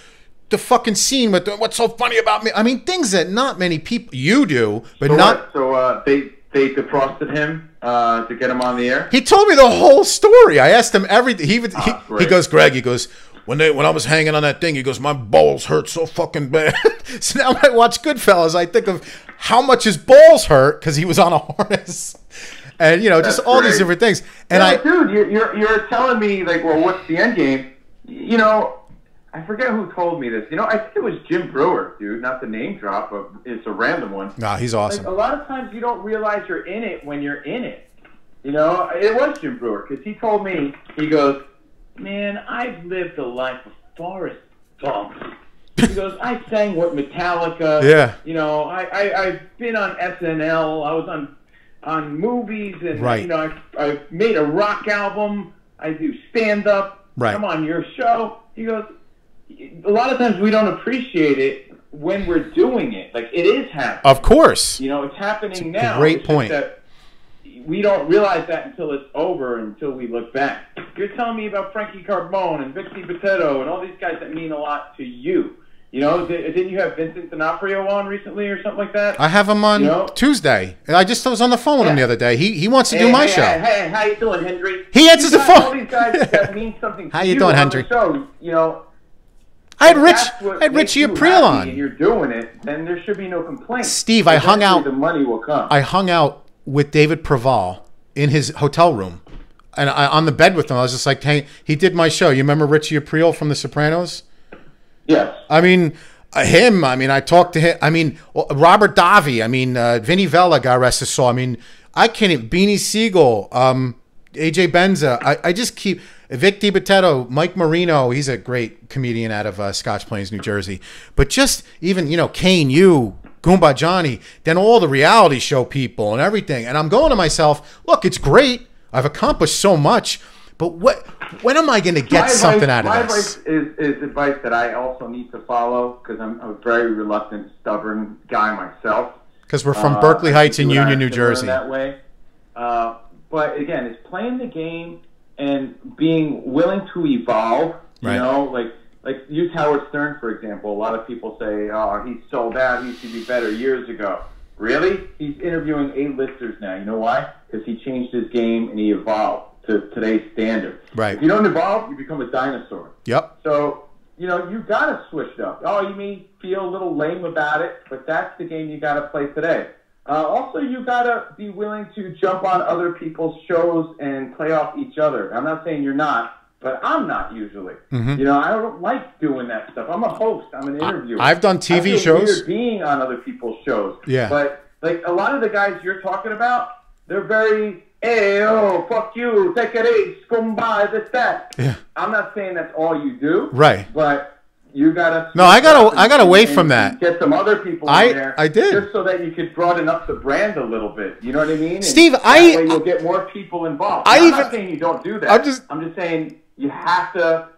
the fucking scene with the, what's so funny about me. I mean, things that not many people you do, but So not. what? So uh, they they defrosted him uh, to get him on the air. He told me the whole story. I asked him everything. He he, Ah, he goes, Greg. He goes, when they when I was hanging on that thing, he goes, my balls hurt so fucking bad. [LAUGHS] so now when I watch Goodfellas, I think of how much his balls hurt because he was on a [LAUGHS] harness, and you know, just That's all these different things. And Yeah, I, dude, you're, you're you're telling me like, well, what's the end game? You know, I forget who told me this. You know, I think it was Jim Breuer, dude. Not the name drop, but it's a random one. nah, he's Like, awesome. a lot of times you don't realize you're in it when you're in it. You know, it was Jim Breuer because he told me he goes, "Man, I've lived a life of Forrest Gump." He goes, "I sang with Metallica. Yeah. You know, I, I I've been on SNL. I was on on movies, and Right. you know, I I made a rock album. I do stand up. Right. I'm on your show." He goes, a lot of times we don't appreciate it when we're doing it. Like it is happening. Of course. You know, it's happening now. great It's point. that we don't realize that until it's over, until we look back. You're telling me about Frankie Carbone and Vic DiBitetto and all these guys that mean a lot to you. You know, didn't you have Vincent D'Onofrio on recently or something like that? I have him on You know? Tuesday. I just was on the phone with him the other day. He he wants to Hey, do my hey, show. Hey, hey, how you doing, Hendry? He answers You the phone. All these guys that [LAUGHS] mean something. How you you doing, Hendry? Show, you know, I had Rich I had Richie April on. And you're doing it, then there should be no complaints. Steve, I hung out- The money will come. I hung out with David Proval in his hotel room, and I, on the bed with him. I was just like, "Hey, he did my show. You remember Richie April from The Sopranos? Yeah. I mean, uh, him. I mean, I talked to him. I mean, Robert Davi. I mean, uh, Vinny Vella, God rest his soul. I mean, I can't even. Beanie Sigel, um, AJ Benza. I, I just keep Vic DiBitetto, Mike Marino. He's a great comedian out of uh, Scotch Plains, New Jersey. But just even you know, Kane, you. Goomba Johnny, then all the reality show people and everything. And I'm going to myself, look, it's great. I've accomplished so much, but what when am I going to get My something advice, out my of this? My advice is, is advice that I also need to follow because I'm a very reluctant, stubborn guy myself. Because we're from Uh, Berkeley Heights in you and I Union, New Jersey. That way, uh, but again, it's playing the game and being willing to evolve. You Right. know, like like use Howard Stern for example. A lot of people say, "Oh, he's so bad. He used to be better years ago." Really? He's interviewing A-listers now. You know why? Because he changed his game and he evolved to today's standard. Right. If you don't evolve, you become a dinosaur. Yep. So, you know, you got to switch it up. Oh, you may feel a little lame about it, but that's the game you got to play today. Uh, also, you got to be willing to jump on other people's shows and play off each other. I'm not saying you're not, but I'm not usually. Mm-hmm. You know, I don't like doing that stuff. I'm a host. I'm an interviewer. I've done TV shows. Being on other people's shows. Yeah. But like a lot of the guys you're talking about, they're very, hey, oh, fuck you, take it easy, come scumbag, this, that. Yeah. I'm not saying that's all you do. Right. But you gotta. No, I gotta- I got away from that. Get some other people I- in there. I did. Just so that you could broaden up the brand a little bit. You know what I mean? And Steve, that I- way you'll get more people involved. I I'm even- not saying you don't do that. I'm just- I'm just saying you have to.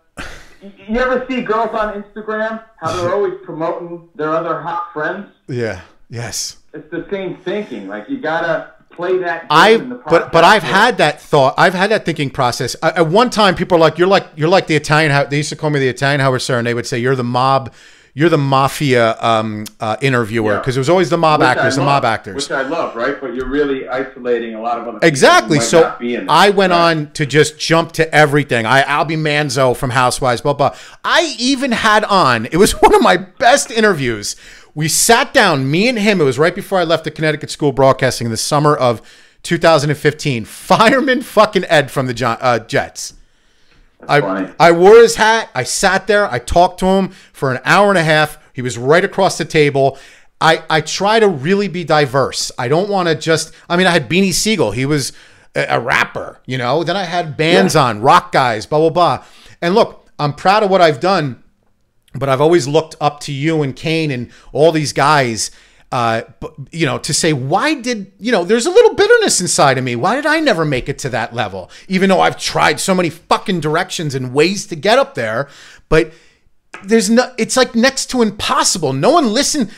you- ever see girls on Instagram how they're always promoting their other hot friends? Yeah. Yes. It's the same thinking. Like you gotta play that. Game I in the but but I've had that thought. I've had that thinking process. I, at one time, people are like, "You're like you're like the Italian." How they used to call me the Italian Howard Stern. They would say, "You're the mob." You're the mafia um, uh, interviewer Yeah. because it was always the mob Which I actors, the love, mob actors. which I love, right? But you're really isolating a lot of other people Exactly. So not be in that, I went right? on to just jump to everything. I Albie Manzo from Housewives, blah blah. I even had on. It was [LAUGHS] one of my best interviews. We sat down, me and him. It was right before I left the Connecticut School Broadcasting in the summer of 2015. [LAUGHS] Fireman fucking Ed from the uh, Jets. I, funny. I wore his hat. I sat there. I talked to him for an hour and a half. He was right across the table. I, I try to really be diverse. I don't want to just, I mean, I had Beanie Sigel. He was a, a rapper, you know. Then I had bands on, rock guys, blah, blah, blah. And look, I'm proud of what I've done, but I've always looked up to you and Kane and all these guys. Uh, but, you know, to say why did you know? There's a little bitterness inside of me. Why did I never make it to that level? Even though I've tried so many fucking directions and ways to get up there, but there's no. It's like next to impossible. No one listened.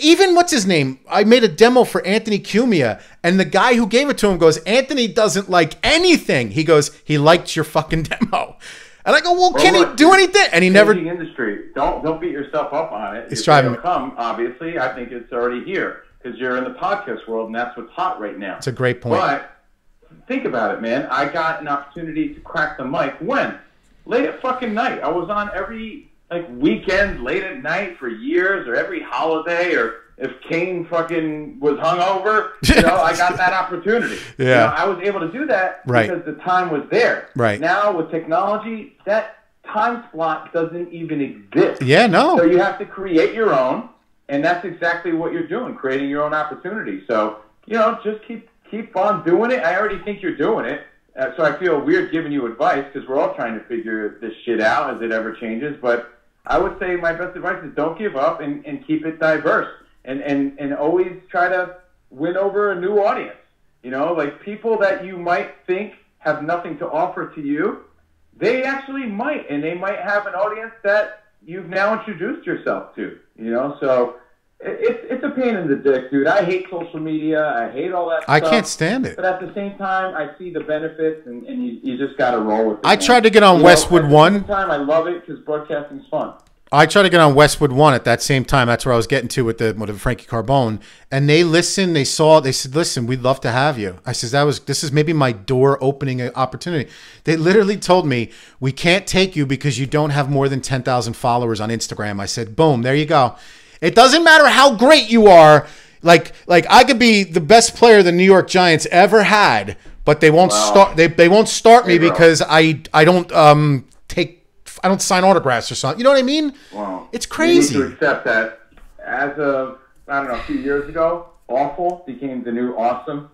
Even what's his name? I made a demo for Anthony Cumia, and the guy who gave it to him goes, "Anthony doesn't like anything." He goes, "He liked your fucking [LAUGHS] demo." And I go, well, Well, can he do anything? And he never. Industry. Don't don't beat yourself up on it. It's If driving it'll come. Obviously, I think it's already here because you're in the podcast world, and that's what's hot right now. It's a great point. But think about it, man. I got an opportunity to crack the mic when late at fucking night. I was on every like weekend, late at night for years, or every holiday, or if Kane fucking was hungover, [LAUGHS] you know, I got that opportunity. You Yeah. know, I was able to do that Right. because the time was there. Right. Now with technology, that time slot doesn't even exist. Yeah, no. So you have to create your own, and that's exactly what you're doing, creating your own opportunity. So you know, just keep keep on doing it. I already think you're doing it, uh, so I feel weird giving you advice because we're all trying to figure this shit out as it ever changes. But I would say my best advice is don't give up and, and keep it diverse, and, and and always try to win over a new audience. You know, like people that you might think have nothing to offer to you, they actually might, and they might have an audience that you've now introduced yourself to. You know, so it, it's it's a pain in the dick, dude. I hate social media. I hate all that. I stuff. can't stand it. But at the same time, I see the benefits, and, and you, you just got to roll with it. I man. tried to get on You know, Westwood at the One. same time, I love it because broadcasting's fun. I tried to get on Westwood One at that same time. That's where I was getting to with the with Frankie Carbone, and they listened. They saw. They said, "Listen, we'd love to have you." I says, "That was this is maybe my door opening opportunity." They literally told me, "We can't take you because you don't have more than ten thousand followers on Instagram." I said, "Boom, there you go." It doesn't matter how great you are. Like like I could be the best player the New York Giants ever had, but they won't Wow. start. They they won't start me bro. because I I don't um take I don't sign autographs or something. You know what I mean? Wow. It's You crazy. need to accept that as of, I don't know, a few years ago, awful became the new awesome.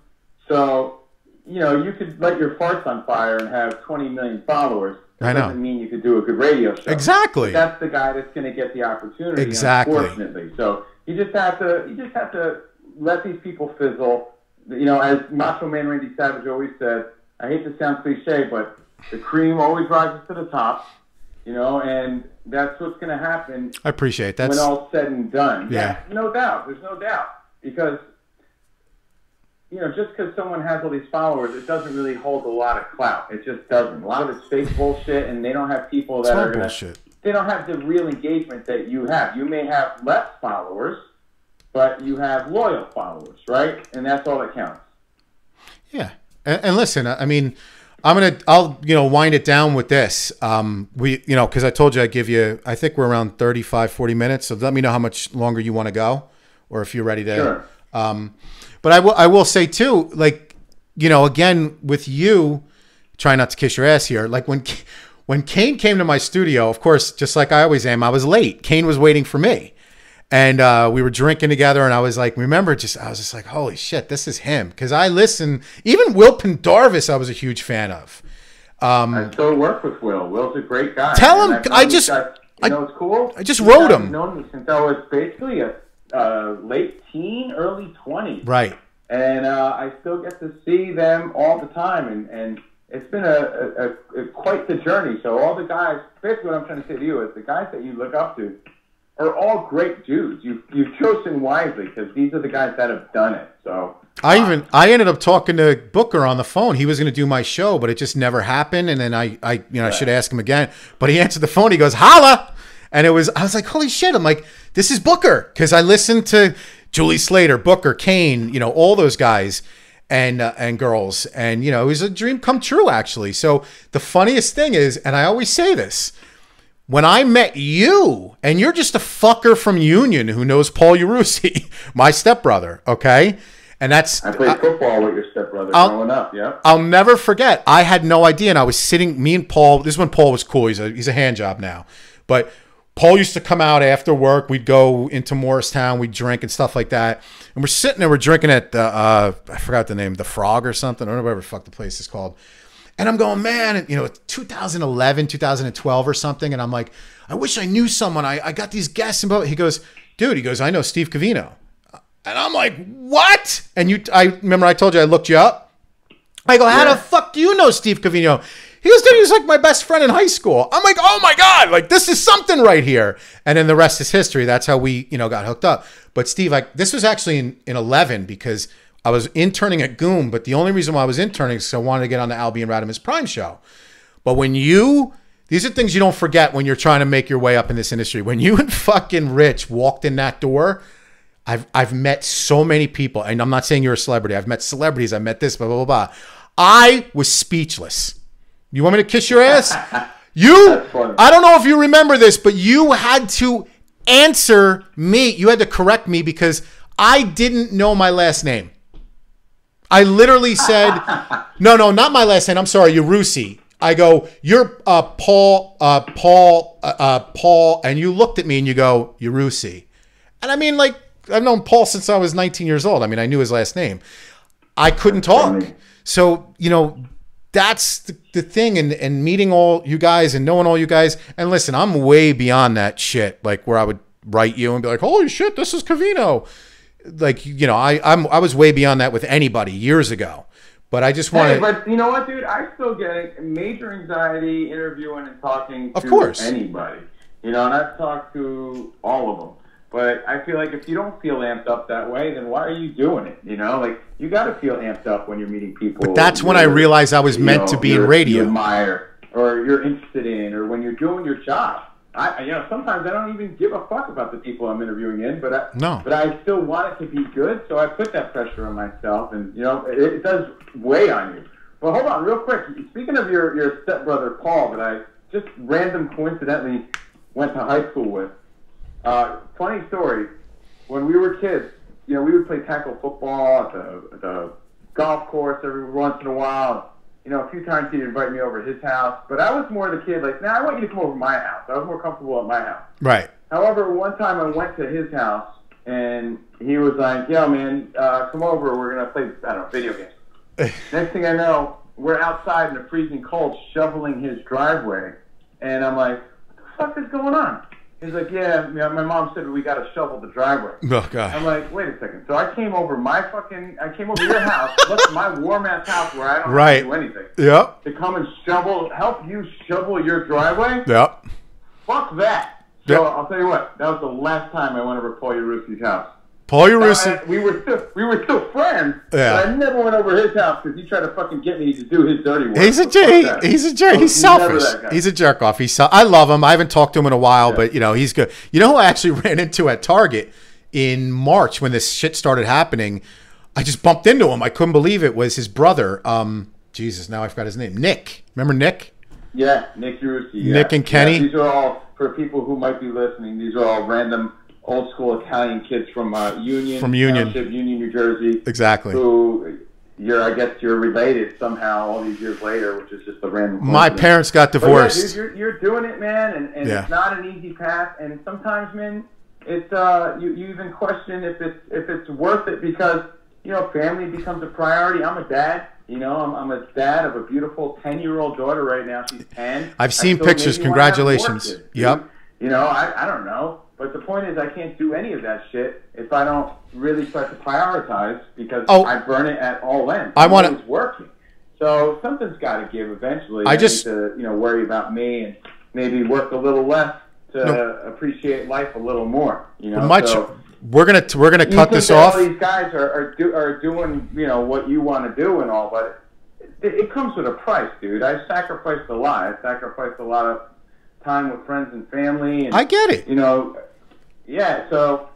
So, you know, you could light your farts on fire and have 20 million followers. That I know. doesn't mean you could do a good radio show. Exactly. That's the guy that's going to get the opportunity. Exactly. Unfortunately. So you just have to, you just have to let these people fizzle. You know, as Macho Man Randy Savage always said, I hate to sound cliche, but the cream always rises to the top. You know, and that's what's going to happen I appreciate that. when all said and done. Yeah. no doubt. There's no doubt because you know just because someone has all these followers, it doesn't really hold a lot of clout. It just doesn't. A lot of it's fake bullshit, and they don't have people that are gonna. bullshit. They don't have the real engagement that you have. You may have less followers, but you have loyal followers, right? And that's all that counts. yeah. And, and listen, I I mean, I'm gonna I'll you know wind it down with this. Um, we you know because I told you I give you I think we're around 35 40 minutes. So let me know how much longer you want to go, or if you're ready to. Sure. Um, but I will I will say too, like you know, again with you, try not to kiss your ass here. Like when when Kane came to my studio, of course, just like I always am, I was late. Kane was waiting for me, and uh, we were drinking together, and I was like, remember, just I was just like, holy shit, this is him, because I listen. Even Will Pendarvis, I was a huge fan of. I still work with Will. Will's a great guy. Tell him- I just- I- you know, it's cool. I just wrote him. known me since I was basically a uh, late teen, early twenties. Right. and uh, I still get to see them all the time, and, and it's been a, a, a, a quite the journey. So all the guys, basically, what I'm trying to say to you is the guys that you look up to are all great dudes. You you've chosen wisely because these are the guys that have done it. So I even I ended up talking to Booker on the phone. He was going to do my show, but it just never happened. And then I, I, you know, I should ask him again. But he answered the phone. He goes, "Holla!" And it was I was like, "Holy shit!" I'm like, "This is Booker," because I listened to Julie Slater, Booker, Kane, you know, all those guys and uh, and girls, and you know, it was a dream come true actually. So the funniest thing is, and I always say this. When I met you, and you're just a fucker from Union who knows Paul Urusi, [LAUGHS] my stepbrother, okay? And that's I played football with your stepbrother I'll- growing up. Yeah. I'll never forget. I had no idea, and I was sitting. Me and Paul. This is when Paul was cool. He's a he's a hand job now, but Paul used to come out after work. We'd go into Morristown. We'd drink and stuff like that. And we're sitting there. We're drinking at the uh, I forgot the name, the Frog or something. I don't know whatever the fuck the place is called. And I'm going, man, you know, it's 2011, 2012 or something. And I'm like, I wish I knew someone. I, I got these guests. And he goes, dude, he goes, I know Steve Covino. And I'm like, what? And you, I remember I told you I looked you up. I go, how Yeah. the fuck do you know Steve Covino? He goes, dude, he was like my best friend in high school. I'm like, oh my God, like this is something right here. And then the rest is history. That's how we, you know, got hooked up. But Steve, like this was actually in, in 11 because I was interning at Goom. But the only reason why I was interning is because I wanted to get on the Albie and Radimus Prime show. But when you, these are things you don't forget when you're trying to make your way up in this industry. When you and fucking Rich walked in that door, I've I've met so many people, and I'm not saying you're a celebrity. I've met celebrities. I've met this, blah blah blah. blah. I was speechless. You want me to kiss your ass? [LAUGHS] You. I don't know if you remember this, but you had to answer me. You had to correct me because I didn't know my last name. I literally said, [LAUGHS] no, no, not my last name. I'm sorry, you're Rusi. I go, you're uh, Paul, uh, Paul, uh, uh, Paul, and you looked at me and you go, you're Rusi. And I mean, like, I've known Paul since I was 19 years old. I mean, I knew his last name. I couldn't talk. So, you know, that's the, the thing. And, and meeting all you guys and knowing all you guys. And listen, I'm way beyond that shit, like where I would write you and be like, holy shit, this is Covino. Like, you know, I, I'm, I was way beyond that with anybody years ago. But I just want Hey, to. but you know what, dude? I still get major anxiety interviewing and talking Of to course. anybody. You know, and I've talked to all of them. But I feel like if you don't feel amped up that way, then why are you doing it? You know, like you got to feel amped up when you're meeting people. But that's when I realized I was meant know, to be in radio. You admire or you're interested in, or when you're doing your job. I, you know, sometimes I don't even give a fuck about the people I'm interviewing in, but I, No. but I still want it to be good, so I put that pressure on myself, and you know, it, it does weigh on you. But hold on, real quick. Speaking of your your stepbrother Paul, that I just random coincidentally went to high school with. Uh, funny story. When we were kids, you know, we would play tackle football at the, at the golf course every once in a while. You know, a few times he'd invite me over to his house, but I was more the kid like, nah, I want you to come over to my house. I was more comfortable at my house. Right. However, one time I went to his house and he was like, "Yo, man, uh, come over. We're gonna play I don't know video games." [LAUGHS] Next thing I know, we're outside in the freezing cold, shoveling his driveway, and I'm like, "What the fuck is going on?" He's like, "Yeah, yeah, my mom said we got to shovel the driveway." Oh God. I'm like, "Wait a second. So I came over my fucking, I came over your house, [LAUGHS] left my warm ass house where I don't Right. have to do anything, Yep. to come and shovel, help you shovel your driveway." Yep. Fuck that. So Yep. I'll tell you what, that was the last time I went over to Paul Yaruski's house. Yarusi. I- we were still we were still friends. Yeah. But I never went over his house because he tried to fucking get me to do his dirty work. He's a jerk. He's a jerk. He's selfish. He's a jerk off. He's. I love him. I haven't talked to him in a while, Yeah. but you know he's good. You know who I actually [LAUGHS] ran into at Target in March when this shit started happening? I just bumped into him. I couldn't believe it. Was his brother? Um, Jesus, now I forgot his name. Nick. Remember Nick? Yeah, Nick Yaruski. Yeah. Nick and Kenny? Yeah, these are all for people who might be listening. These are all random old school Italian kids from uh, Union, From Union. Union, New Jersey. Exactly. Who you're, I guess, you're related somehow all these years later, which is just a random. My coincidence. parents got But yeah, divorced. you're, you're doing it, man, and, and Yeah. it's not an easy path. And sometimes, man, it's uh, you, you even question if it's if it's worth it because you know family becomes a priority. I'm a dad. You know, I'm, I'm a dad of a beautiful ten year old daughter right now. She's ten. I've seen pictures. maybe wanna have more Congratulations. Yep. You know, I, I don't know. But the point is, I can't do any of that shit if I don't really start to prioritize because Oh. I burn it at all ends. I wanna- always working. So something's got to give eventually. I I just- need to, you know, worry about me and maybe work a little less to No. appreciate life a little more. You know, Much. So we're gonna we're gonna cut this off. All these guys are are, do, are doing, you know, what you want to do and all, but it, it comes with a price, dude. I sacrificed a lot. I sacrificed a lot of time with friends and family. And, I get it. you know, yeah. So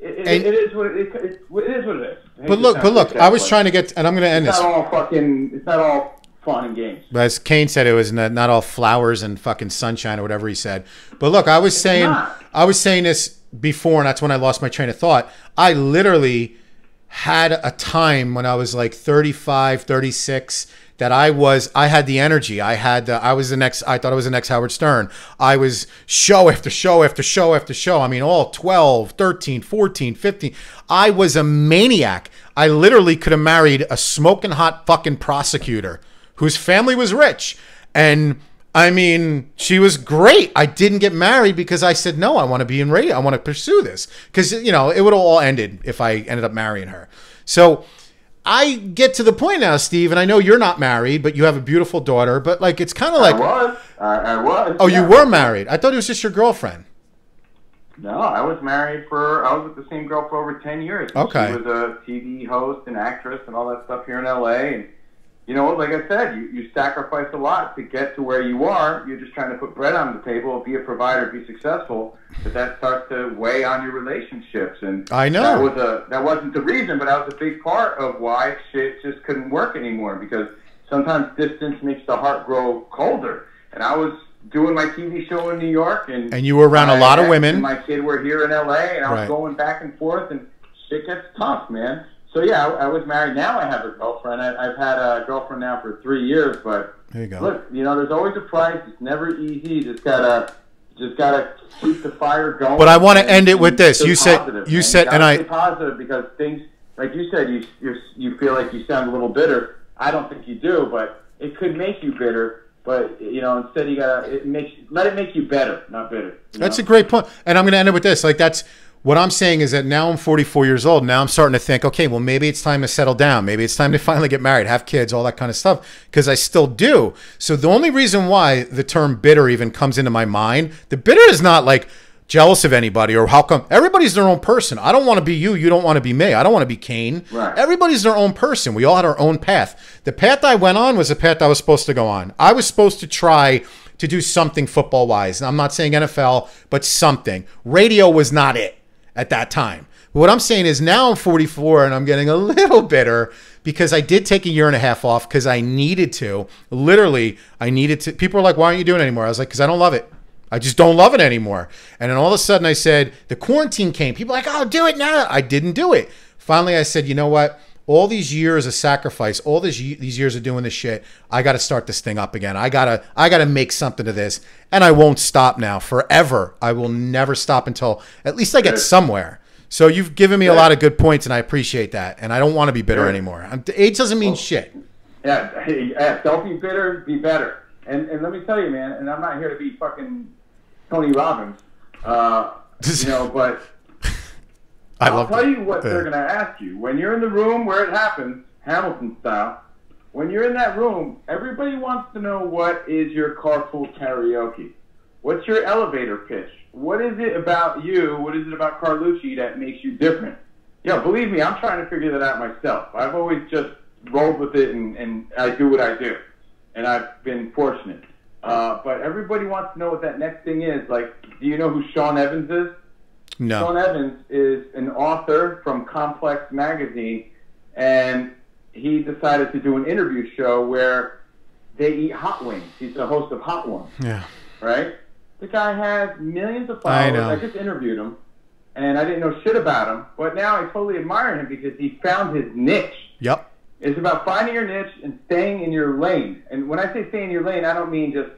it, And- it is what it, it, it is. What it is. But look, but look. I was trying to get, and I'm gonna end It's this. not all fucking. It's not all fun and games. But As Kane said, it was not, not all flowers and fucking sunshine or whatever he said. But look, I was saying, not. I was saying this before, and that's when I lost my train of thought. I literally had a time when I was like 35, 36 that I was I had the energy. I had the, I was the next I thought I was the next Howard Stern. I was show after show after show after show. I mean all 12, 13, 14, 15. I was a maniac. I literally could have married a smoking hot fucking prosecutor whose family was rich. And I mean, she was great. I didn't get married because I said, no, I want to be in radio. I want to pursue this. Because, you know, it would have all ended if I ended up marrying her. So I get to the point now, Steve, and I know you're not married, but you have a beautiful daughter. But, like, it's kind of like, I was. I, I was. oh, you were married. I thought it was just your girlfriend. No, I was married for. I was with the same girl for over ten years. Okay. She was a TV host and actress and all that stuff here in LA. And you know, like I said, you you sacrifice a lot to get to where you are. You're just trying to put bread on the table, be a provider, be successful. But that starts to weigh on your relationships. And I know. that was a that wasn't the reason, but that was a big part of why shit just couldn't work anymore. Because sometimes distance makes the heart grow colder. And I was doing my TV show in New York, and And you were around a lot of women. and My kid were here in LA, and I was Right. going back and forth, and shit gets tough, man. So yeah, I, I was married. Now I have a girlfriend. I, I've had a girlfriend now for three years, but There you go. look, you know, there's always a price. It's never easy. You just gotta, just gotta keep the fire going. But I wanna end it with this. You said- positive, you man. said- gotta and I- positive because things, like you said, you you you feel like you sound a little bitter. I don't think you do, but it could make you bitter. But you know, instead you gotta it makes let it make you better, not bitter. That's know? a great point. And I'm going to end it with this. Like, that's What I'm saying is that now I'm 44 years old. Now I'm starting to think, okay, well, maybe it's time to settle down. Maybe it's time to [LAUGHS] finally get married, have kids, all that kind of stuff, because I still do. So the only reason why the term bitter even comes into my mind, the bitter is not like jealous of anybody or how come everybody's their own person. I don't want to be you. You don't want to be me. I don't want to be Kane. Right. Everybody's their own person. We all had our own path. The path I went on was the path I was supposed to go on. I was supposed to try to do something football wise. I'm not saying NFL, but something. Radio was not it at that time. But What I'm saying is now I'm 44 and I'm getting a little bitter because I did take a year and a half off because I needed to. Literally, I needed to. People are like, why aren't you doing it anymore? I was like, because I don't love it. I just don't love it anymore. And then all of a sudden I said, the quarantine came. People like, oh, do it now. I didn't do it. Finally, I said, you know what? All these years of sacrifice, all these these years of doing this shit, I got to start this thing up again. I gotta I gotta make something of this, and I won't stop now forever. I will never stop until at least I get somewhere. So you've given me a lot of good points, and I appreciate that. And I don't want to be bitter anymore. I'm- Age doesn't mean shit. Yeah, hey, yeah, don't be bitter, be better. And and let me tell you, man, and I'm not here to be fucking Tony Robbins, uh, you [LAUGHS] know, but I I'll tell that. you what Yeah. they're gonna ask you when you're in the room where it happens, Hamilton style. When you're in that room, everybody wants to know what is your carpool karaoke. What's your elevator pitch? What is it about you? What is it about Carlucci that makes you different? Yeah, believe me, I'm trying to figure that out myself. I've always just rolled with it and, and I do what I do. And I've been fortunate. Uh, but everybody wants to know what that next thing is. Like, do you know who Sean Evans is? Sean Evans is an author from Complex Magazine, and he decided to do an interview show where they eat hot wings. He's the host of Hot Ones, Yeah. right? The guy has millions of I followers. know. I just interviewed him, and I didn't know shit about him, but now I totally admire him because he found his niche. Yep. It's about finding your niche and staying in your lane. And when I say stay in your lane, I don't mean just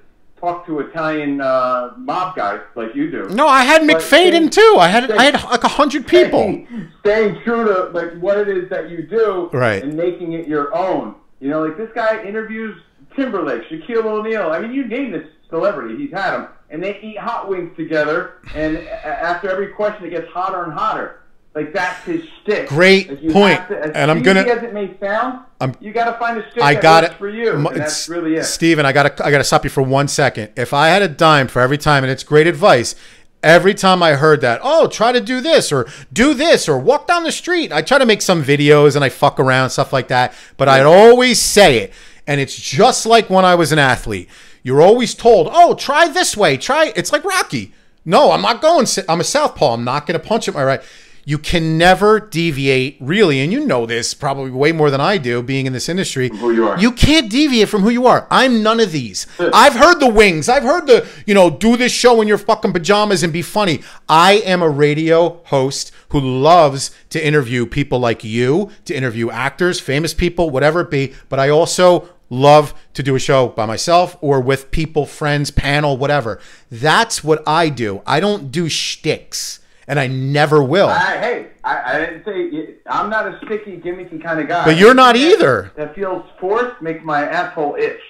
talk to Italian uh, mob guys like you do. No, I had But McFadden staying- too. I had I had like a hundred people. Staying, staying true to like what it is that you do, Right. and making it your own. You know, like this guy interviews Timberlake, Shaquille O'Neal. I mean, you name this celebrity, he's had them, and they eat hot wings together. And after every question, it gets hotter and hotter. Like that's his shtick. Great Like, point. to- And I'm gonna- as it may sound, I'm- you got to find a shtick I got it for you. That's really it. Steven, I got to I got to stop you for one second. If I had a dime for every time, and it's great advice. Every time I heard that, oh, try to do this or do this or walk down the street. I try to make some videos and I fuck around stuff like that, but I'd always say it, and it's just like when I was an athlete. You're always told, oh, try this way, try. It's like Rocky. No, I'm not going. I'm a southpaw. I'm not going to punch it my right. You can never deviate, really, and you know this probably way more than I do, being in this industry. who you are. You can't deviate from who you are. I'm none of these. [LAUGHS] I've heard the wings. I've heard the, you know, do this show in your fucking pajamas and be funny. I am a radio host who loves to interview people like you, to interview actors, famous people, whatever it be. But I also love to do a show by myself or with people, friends, panel, whatever. That's what I do. I don't do shticks, and I never will. I, hey, I, I didn't say I'm not a sticky, gimmicky kind of guy. But you're not that- either. That feels forced makes my asshole itch.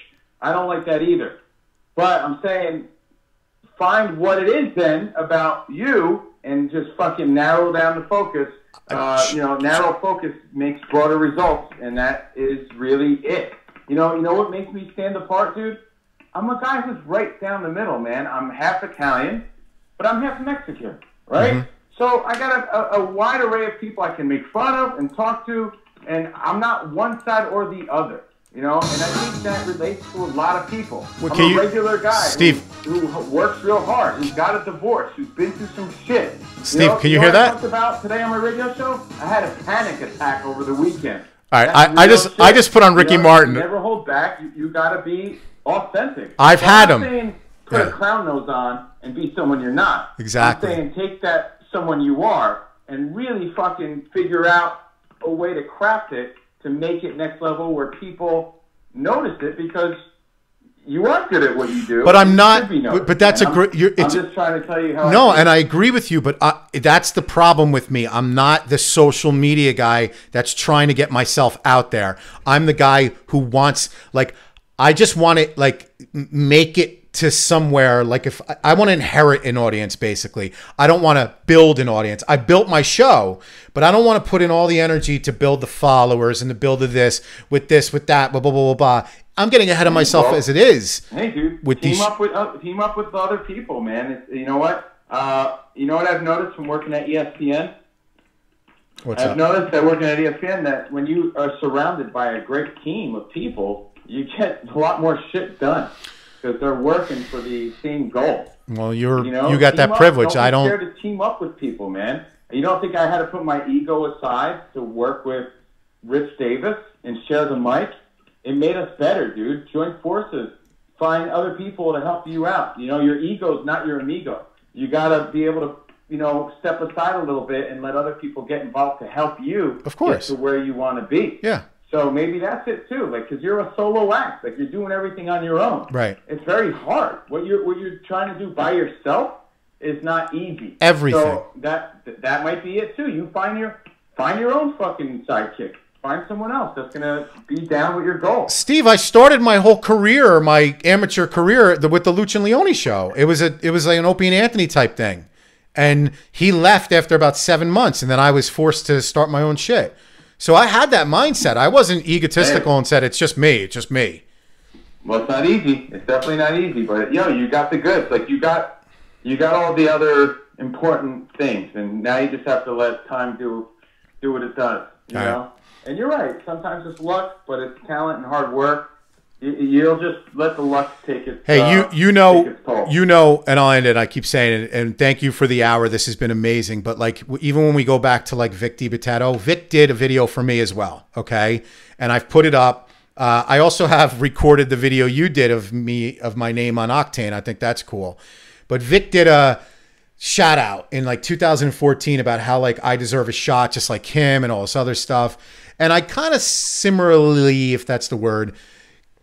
I don't like that either. But I'm saying, find what it is then about you, and just fucking narrow down the focus. Uh, you know, narrow focus makes broader results, and that is really it. You know, you know what makes me stand apart, dude? I'm a guy who's right down the middle, man. I'm half Italian, but I'm half Mexican, right? Mm-hmm. So I got a, a, a wide array of people I can make fun of and talk to, and I'm not one side or the other, you know. And I think that relates to a lot of people. Well, I'm a you- regular guy, Steve. who, who works real hard, who's got a divorce, who's been through some shit. Steve, can you know hear what that? talked about today on my radio show? I had a panic attack over the weekend. All right, I- I just- I just put on You Ricky know, Martin. Never hold back. You, you got to be authentic. I've So had I'm 'em. saying put Yeah. a clown nose on and be someone you're not. Exactly. I'm saying take that someone you are and really fucking figure out a way to craft it to make it next level where people notice it because you are good at what you do. But I'm not- be but- noticed, but that's man. a great- I'm- you're- I'm just trying to tell you how. No, I and I agree with you, but I, that's the problem with me. I'm not the social media guy that's trying to get myself out there. I'm the guy who wants, like, I just want to, like, make it to somewhere like if I, I want to inherit an audience basically i don't want to build an audience i built my show but i don't want to put in all the energy to build the followers and to build of this with this with that blah blah blah blah blah i'm getting ahead of myself Well, as it is Hey, dude, With team these- up with uh, team up with other people, man. It's, you know what? Uh, you know what I've noticed from working at ESPN. what's I've up noticed that working at ESPN that when you are surrounded by a great team of people, you get a lot more shit done because they're working for the same goal. well you're You you, got Team that privilege Don't i don't scared to team up with people, man. You don't think I had to put my ego aside to work with Rich Davis and share the mic? It made us better, dude. Join forces. Find other people to help you out. You know, your ego's not your amigo. You gotta be able to, you know, step aside a little bit and let other people get involved to help you Of course. to where you want to be. yeah So maybe that's it too, like because you're a solo act, like you're doing everything on your own. Right. It's very hard. What you're what you're trying to do by yourself is not easy. Everything. So that that might be it too. You find your find your own fucking sidekick. Find someone else that's gonna be down with your goal. Steve, I started my whole career, my amateur career, with the Lucha and Leone show. It was a, it was like an Opie and Anthony type thing, and he left after about seven months, and then I was forced to start my own shit. So I had that mindset. I wasn't egotistical and said it's just me, it's just me. Well, it's not easy. It's definitely not easy, but you know, you got the goods. Like you got you got all the other important things, and now you just have to let time do do what it does. You All right. know. And you're right. Sometimes it's luck, but it's talent and hard work. You, you'll just let the luck take its. Hey, uh, you you know you know, and I'll end it. I keep saying it, and thank you for the hour. This has been amazing. But like, even when we go back to like Vic DiBitetto, Vic did a video for me as well. Okay, and I've put it up. Uh, I also have recorded the video you did of me of my name on Octane. I think that's cool. But Vic did a shout out in like 2014 about how like I deserve a shot just like him and all this other stuff. And I kind of similarly, if that's the word,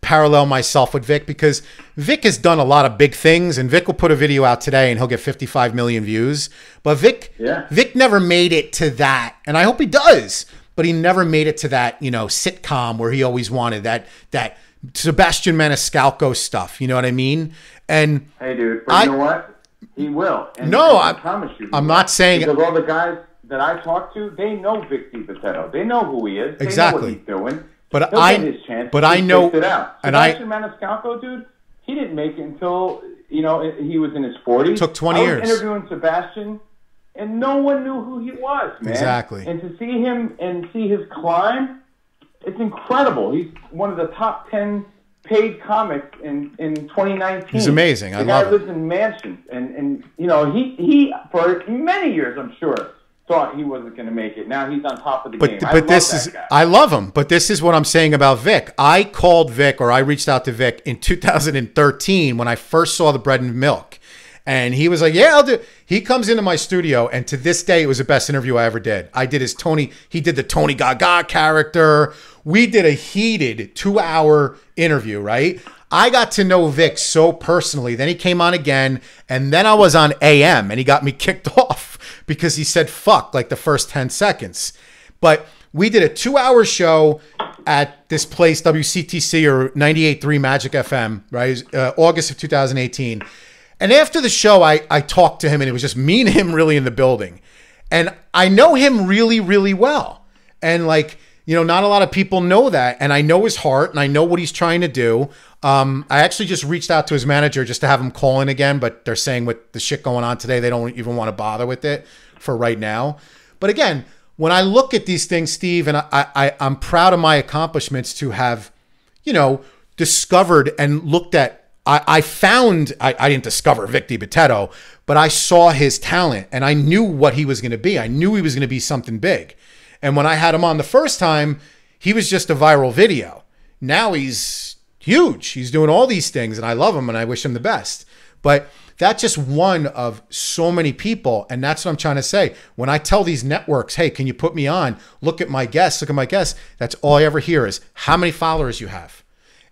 parallel myself with Vic because Vic has done a lot of big things and Vic will put a video out today and he'll get 55 million views. But Vic Yeah. Vic never made it to that. And I hope he does. But he never made it to that, you know, sitcom where he always wanted that that Sebastian Maniscalco stuff, you know what I mean? And Hey, dude, but I- you know what? He will. And No, I, I promise you. I'm will. not saying- because all the guys that I talk to, they know Vic DiBitetto. They know who he is. They Exactly. know what he's doing. But He'll I- his chance. but He I know- it out. and I- Sebastian Maniscalco, dude, he didn't make it until you know he was in his 40s. Took 20 I was years. interviewing Sebastian, and no one knew who he was, man. Exactly. And to see him and see his climb, it's incredible. He's one of the top 10 paid comics in, in 2019. He's amazing. The I guy love it. lives in mansions, and, and you know he he for many years, I'm sure, thought he wasn't going to make it. Now he's on top of the but game. But this is guy. I love him. But this is what I'm saying about Vic. I called Vic or I reached out to Vic in 2013 when I first saw the bread and milk. And he was like, "Yeah, I'll do." He comes into my studio, and to this day, it was the best interview I ever did. I did his Tony. He did the Tony Gaga character. We did a heated two-hour interview. Right? I got to know Vic so personally. Then he came on again, and then I was on AM, and he got me [LAUGHS] kicked off because he said "fuck" like the first ten seconds. But we did a two hour show at this place, WCTC or 98.3 Magic FM, right? Uh, August of 2018. And after the show, I, I talked to him and it was just me and him really in the building. And I know him really, really well. And like, you know, not a lot of people know that. And I know his heart and I know what he's trying to do. Um, I actually just reached out to his manager just to have him call in again, but they're saying with the shit going on today, they don't even want to bother with it for right now. But again, when I look at these things, Steve, and I, I, I'm proud of my accomplishments to have, you know, discovered and looked at. I, I found I, I didn't discover Vic DiBitetto, but I saw his talent and I knew what he was going to be. I knew he was going to be something big. And when I had him on the first time, he was just a viral video. Now he's huge. He's doing all these things, and I love him and I wish him the best. But that's just one of so many people. And that's what I'm trying to say. When I tell these networks, hey, can you put me on? Look at my guests, look at my guests. That's all I ever hear is how many followers you have.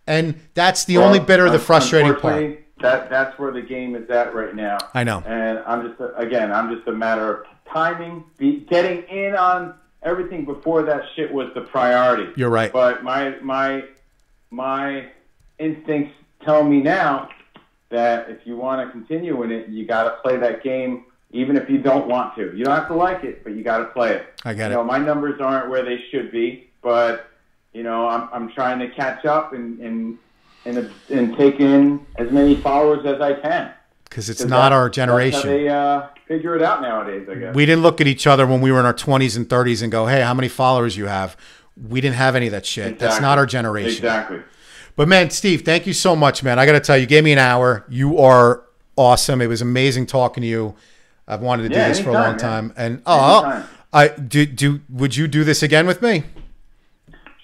And that's the only Well, bitter, the frustrating part. That that's where the game is at right now. I know. And I'm just again, I'm just a matter of timing, be, getting in on everything before that shit was the priority. You're right. But my my my instincts tell me now that if you want to continue in it, you got to play that game, even if you don't want to. You don't have to like it, but you got to play it. I get you it. know, my numbers aren't where they should be, but you know, I'm I'm trying to catch up and and and, and take in as many followers as I can. Because it's not that- our That's how generation. they uh, figure it out nowadays, I guess. We didn't look at each other when we were in our 20s and 30s and go, hey, how many followers you have? We didn't have any of that shit. That's not our generation. Exactly. But man, Steve, thank you so much, man. I got to tell you, you gave me an hour. You are awesome. It was amazing talking to you. I've wanted to Yeah, do this for a long man. time. And oh, Anytime. Uh, I do do would you do this again with me?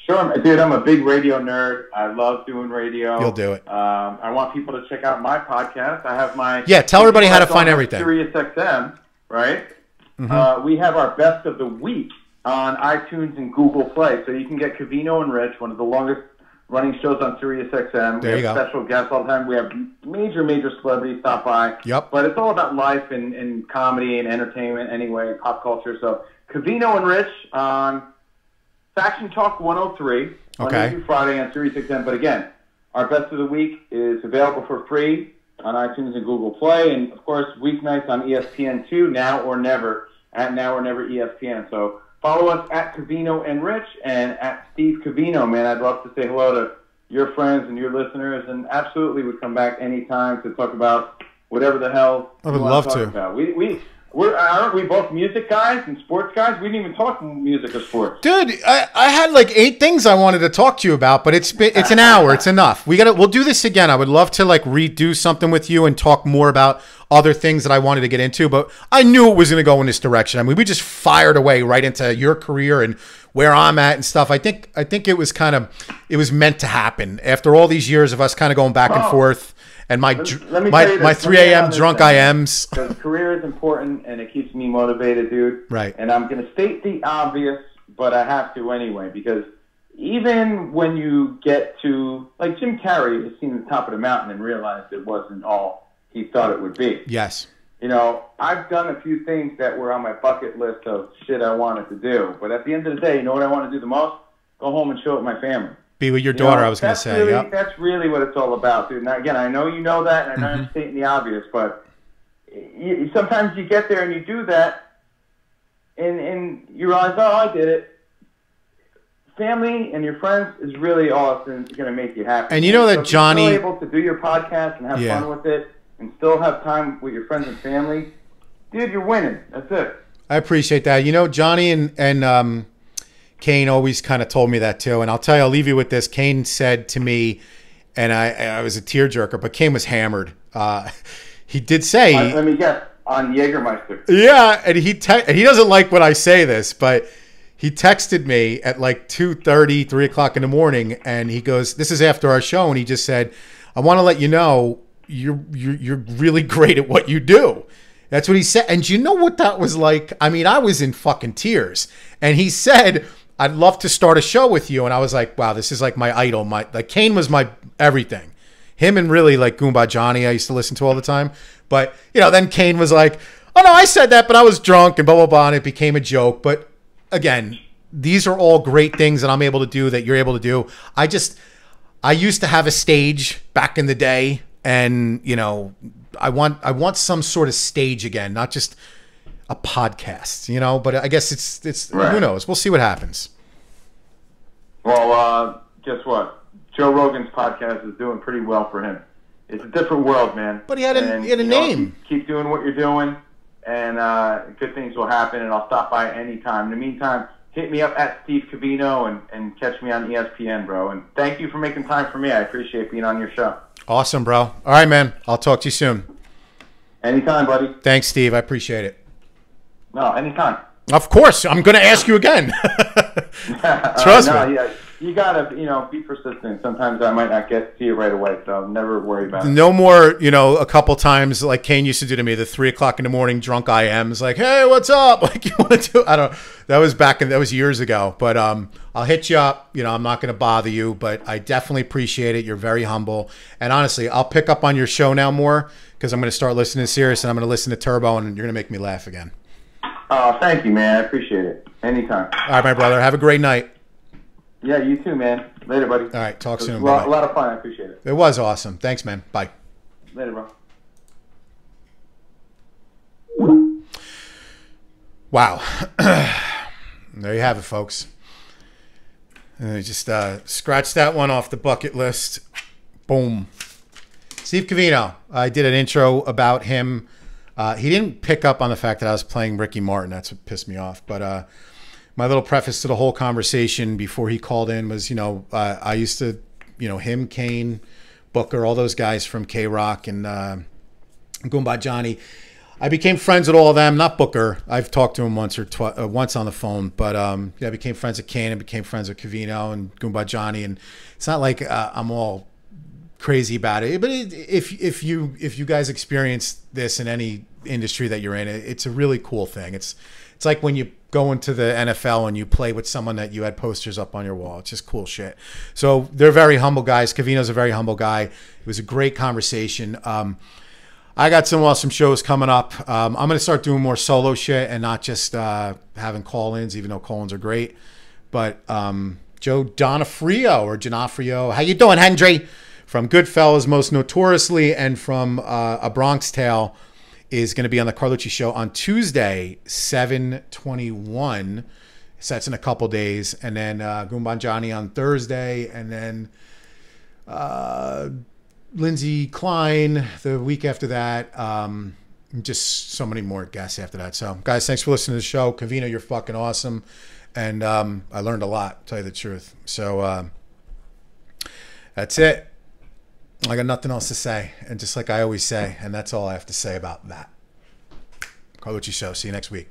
Sure, dude. I'm a big radio nerd. I love doing radio. You'll do it. Um, I want people to check out my podcast. I have my Yeah, tell everybody how to find everything. Mm-hmm. Sirius XM, right? Uh, we have our best of the week on iTunes and Google Play, so you can get Covino and Rich, one of the longest running shows on Sirius XM. There we you have go. special guests all the time. We have major, major celebrities stop by. Yep. But it's all about life and, and comedy and entertainment anyway, pop culture. So Covino and Rich on Faction Talk 103 Monday Okay. through Friday on Sirius XM. But again, our best of the week is available for free on iTunes and Google Play, and of course weeknights on E ESPN2 Now or Never at Now or Never ESPN. So follow us at Covino and Rich and at Steve Covino. Man, I'd love to say hello to your friends and your listeners, and absolutely would come back anytime to talk about whatever the hell I would love talk to. About. We we. We're, aren't we both music guys and sports guys? We didn't even talk music or sports. Dude, I, I had like eight things I wanted to talk to you about, but it's been, it's an hour. It's enough. We got to we'll do this again. I would love to like redo something with you and talk more about other things that I wanted to get into, but I knew it was going to go in this direction. I mean, we just fired away right into your career and where I'm at and stuff. I think I think it was kind of it was meant to happen after all these years of us kind of going back and Oh. forth and my Let let my my 3 a.m. drunk thing. IMs. Because [LAUGHS] career is important and it keeps me motivated, dude. Right. And I'm going to state the obvious, but I have to anyway, because even when you get to, like Jim Carrey has seen the top of the mountain and realized it wasn't all he thought it would be. Yes. You know, I've done a few things that were on my bucket list of shit I wanted to do, but at the end of the day, you know what I want to do the most? Go home and chill with my family. Be with your You daughter, know, I was going to say. Really, Yep. That's really what it's all about, dude. Now, again, I know you know that, and I know Mm-hmm. I'm stating the obvious, but you, sometimes you get there and you do that, and and you realize, oh, I did it. Family and your friends is really all that's going to make you happy. And you know that So if Johnny- you're able to do your podcast and have Yeah. fun with it, and still have time with your friends and family, dude, you're winning. That's it. I appreciate that. You know, Johnny and and um, Kane always kind of told me that too. And I'll tell you, I'll leave you with this. Kane said to me, and I, I was a tearjerker, but Kane was hammered. Uh, [LAUGHS] he did say, Uh, let me guess on Jägermeister. yeah, and he te- and he doesn't like when I say this, but he texted me at like 2.30, 3 o'clock in the morning, and he goes, "This is after our show," and he just said, "I want to let you know you're you're you're really [LAUGHS] great at what you do." That's what he said. And you know what that was like? I mean, I was in fucking tears. And he said, "I'd love to start a show with you." And I was like, "Wow, this is like my idol. My like Kane was my everything." Him and really like Goomba Johnny, I used to listen to all the time. But you know, then Kane was like, "Oh no, I said that, but I was drunk," and blah blah blah, and it became a joke. But again, these are all great things that I'm able to do that you're able to do. I just, I used to have a stage back in the day, and you know, I want I want some sort of stage again, not just a podcast, you know. But I guess it's it's who knows. We'll see what happens. Well, uh, guess what? Joe Rogan's podcast is doing pretty well for him. It's a different world, man. But he had a- And, he had a you know, name. Keep, doing what you're doing, and uh, good things will happen. And I'll stop by anytime. In the meantime, hit me up at Steve Covino and, and catch me on ESPN, bro. And thank you for making time for me. I appreciate being on your show. Awesome, bro. All right, man. I'll talk to you soon. Anytime, buddy. Thanks, Steve. I appreciate it. No, anytime. Of course, I'm going to ask you again. [LAUGHS] [LAUGHS] Trust no, me. Yeah, you gotta, you know, be persistent. Sometimes I might not get to you right away, so never worry about it. No more, you know, a couple times like Kane used to do to me, the three o'clock in the morning drunk IMs, like, hey, what's up? [LAUGHS] Like, you want to do? I don't. That was back in that was years ago. But um, I'll hit you up. You know, I'm not going to bother you, but I definitely appreciate it. You're very humble, and honestly, I'll pick up on your show now more because I'm going to start listening to Sirius and I'm going to listen to Turbo, and you're going to make me laugh again. Oh, thank you, man. I appreciate it. Anytime. All right, my brother. Have a great night. Yeah, you too, man. Later, buddy. All right, talk soon. A lot, a lot of fun. I appreciate it. It was awesome. Thanks, man. Bye. Later, bro. Wow. [CLEARS THROAT] there you have it, folks. And I just uh, scratch that one off the bucket list. Boom. Steve Covino. I did an intro about him. Uh, he didn't pick up on the fact that I was playing Ricky Martin. That's what pissed me off. But uh, my little preface to the whole conversation before he called in was, you know, uh, I used to, you know, him, Kane, Booker, all those guys from K Rock and uh, Goomba Johnny. I became friends with all of them. Not Booker. I've talked to him once or twi- uh, once on the phone, but um, yeah, I became friends with Kane and became friends with Covino and Goomba Johnny. And it's not like uh, I'm all crazy about it, but it, if if you if you guys experience this in any industry that you're in, it, it's a really cool thing. It's it's like when you go into the NFL and you play with someone that you had posters up on your wall. It's just cool shit. So they're very humble guys. Covino's a very humble guy. It was a great conversation. Um, I got some awesome shows coming up. Um, I'm going to start doing more solo shit and not just uh, having call-ins, even though call-ins are great. But um, Joe Donafrio or Janafrio, how you doing, Hendry? From Goodfellas, most notoriously, and from uh, A Bronx Tale, is going to be on the Carlucci Show on Tuesday, 721. So that's in a couple days. And then uh, Goomba Johnny on Thursday. And then uh, Lindsay Klein the week after that. Um, just so many more guests after that. So, guys, thanks for listening to the show. Covino, you're fucking awesome. And um, I learned a lot, tell you the truth. So, uh, that's it. I got nothing else to say. And just like I always say, and that's all I have to say about that. Carlucci Show. See you next week.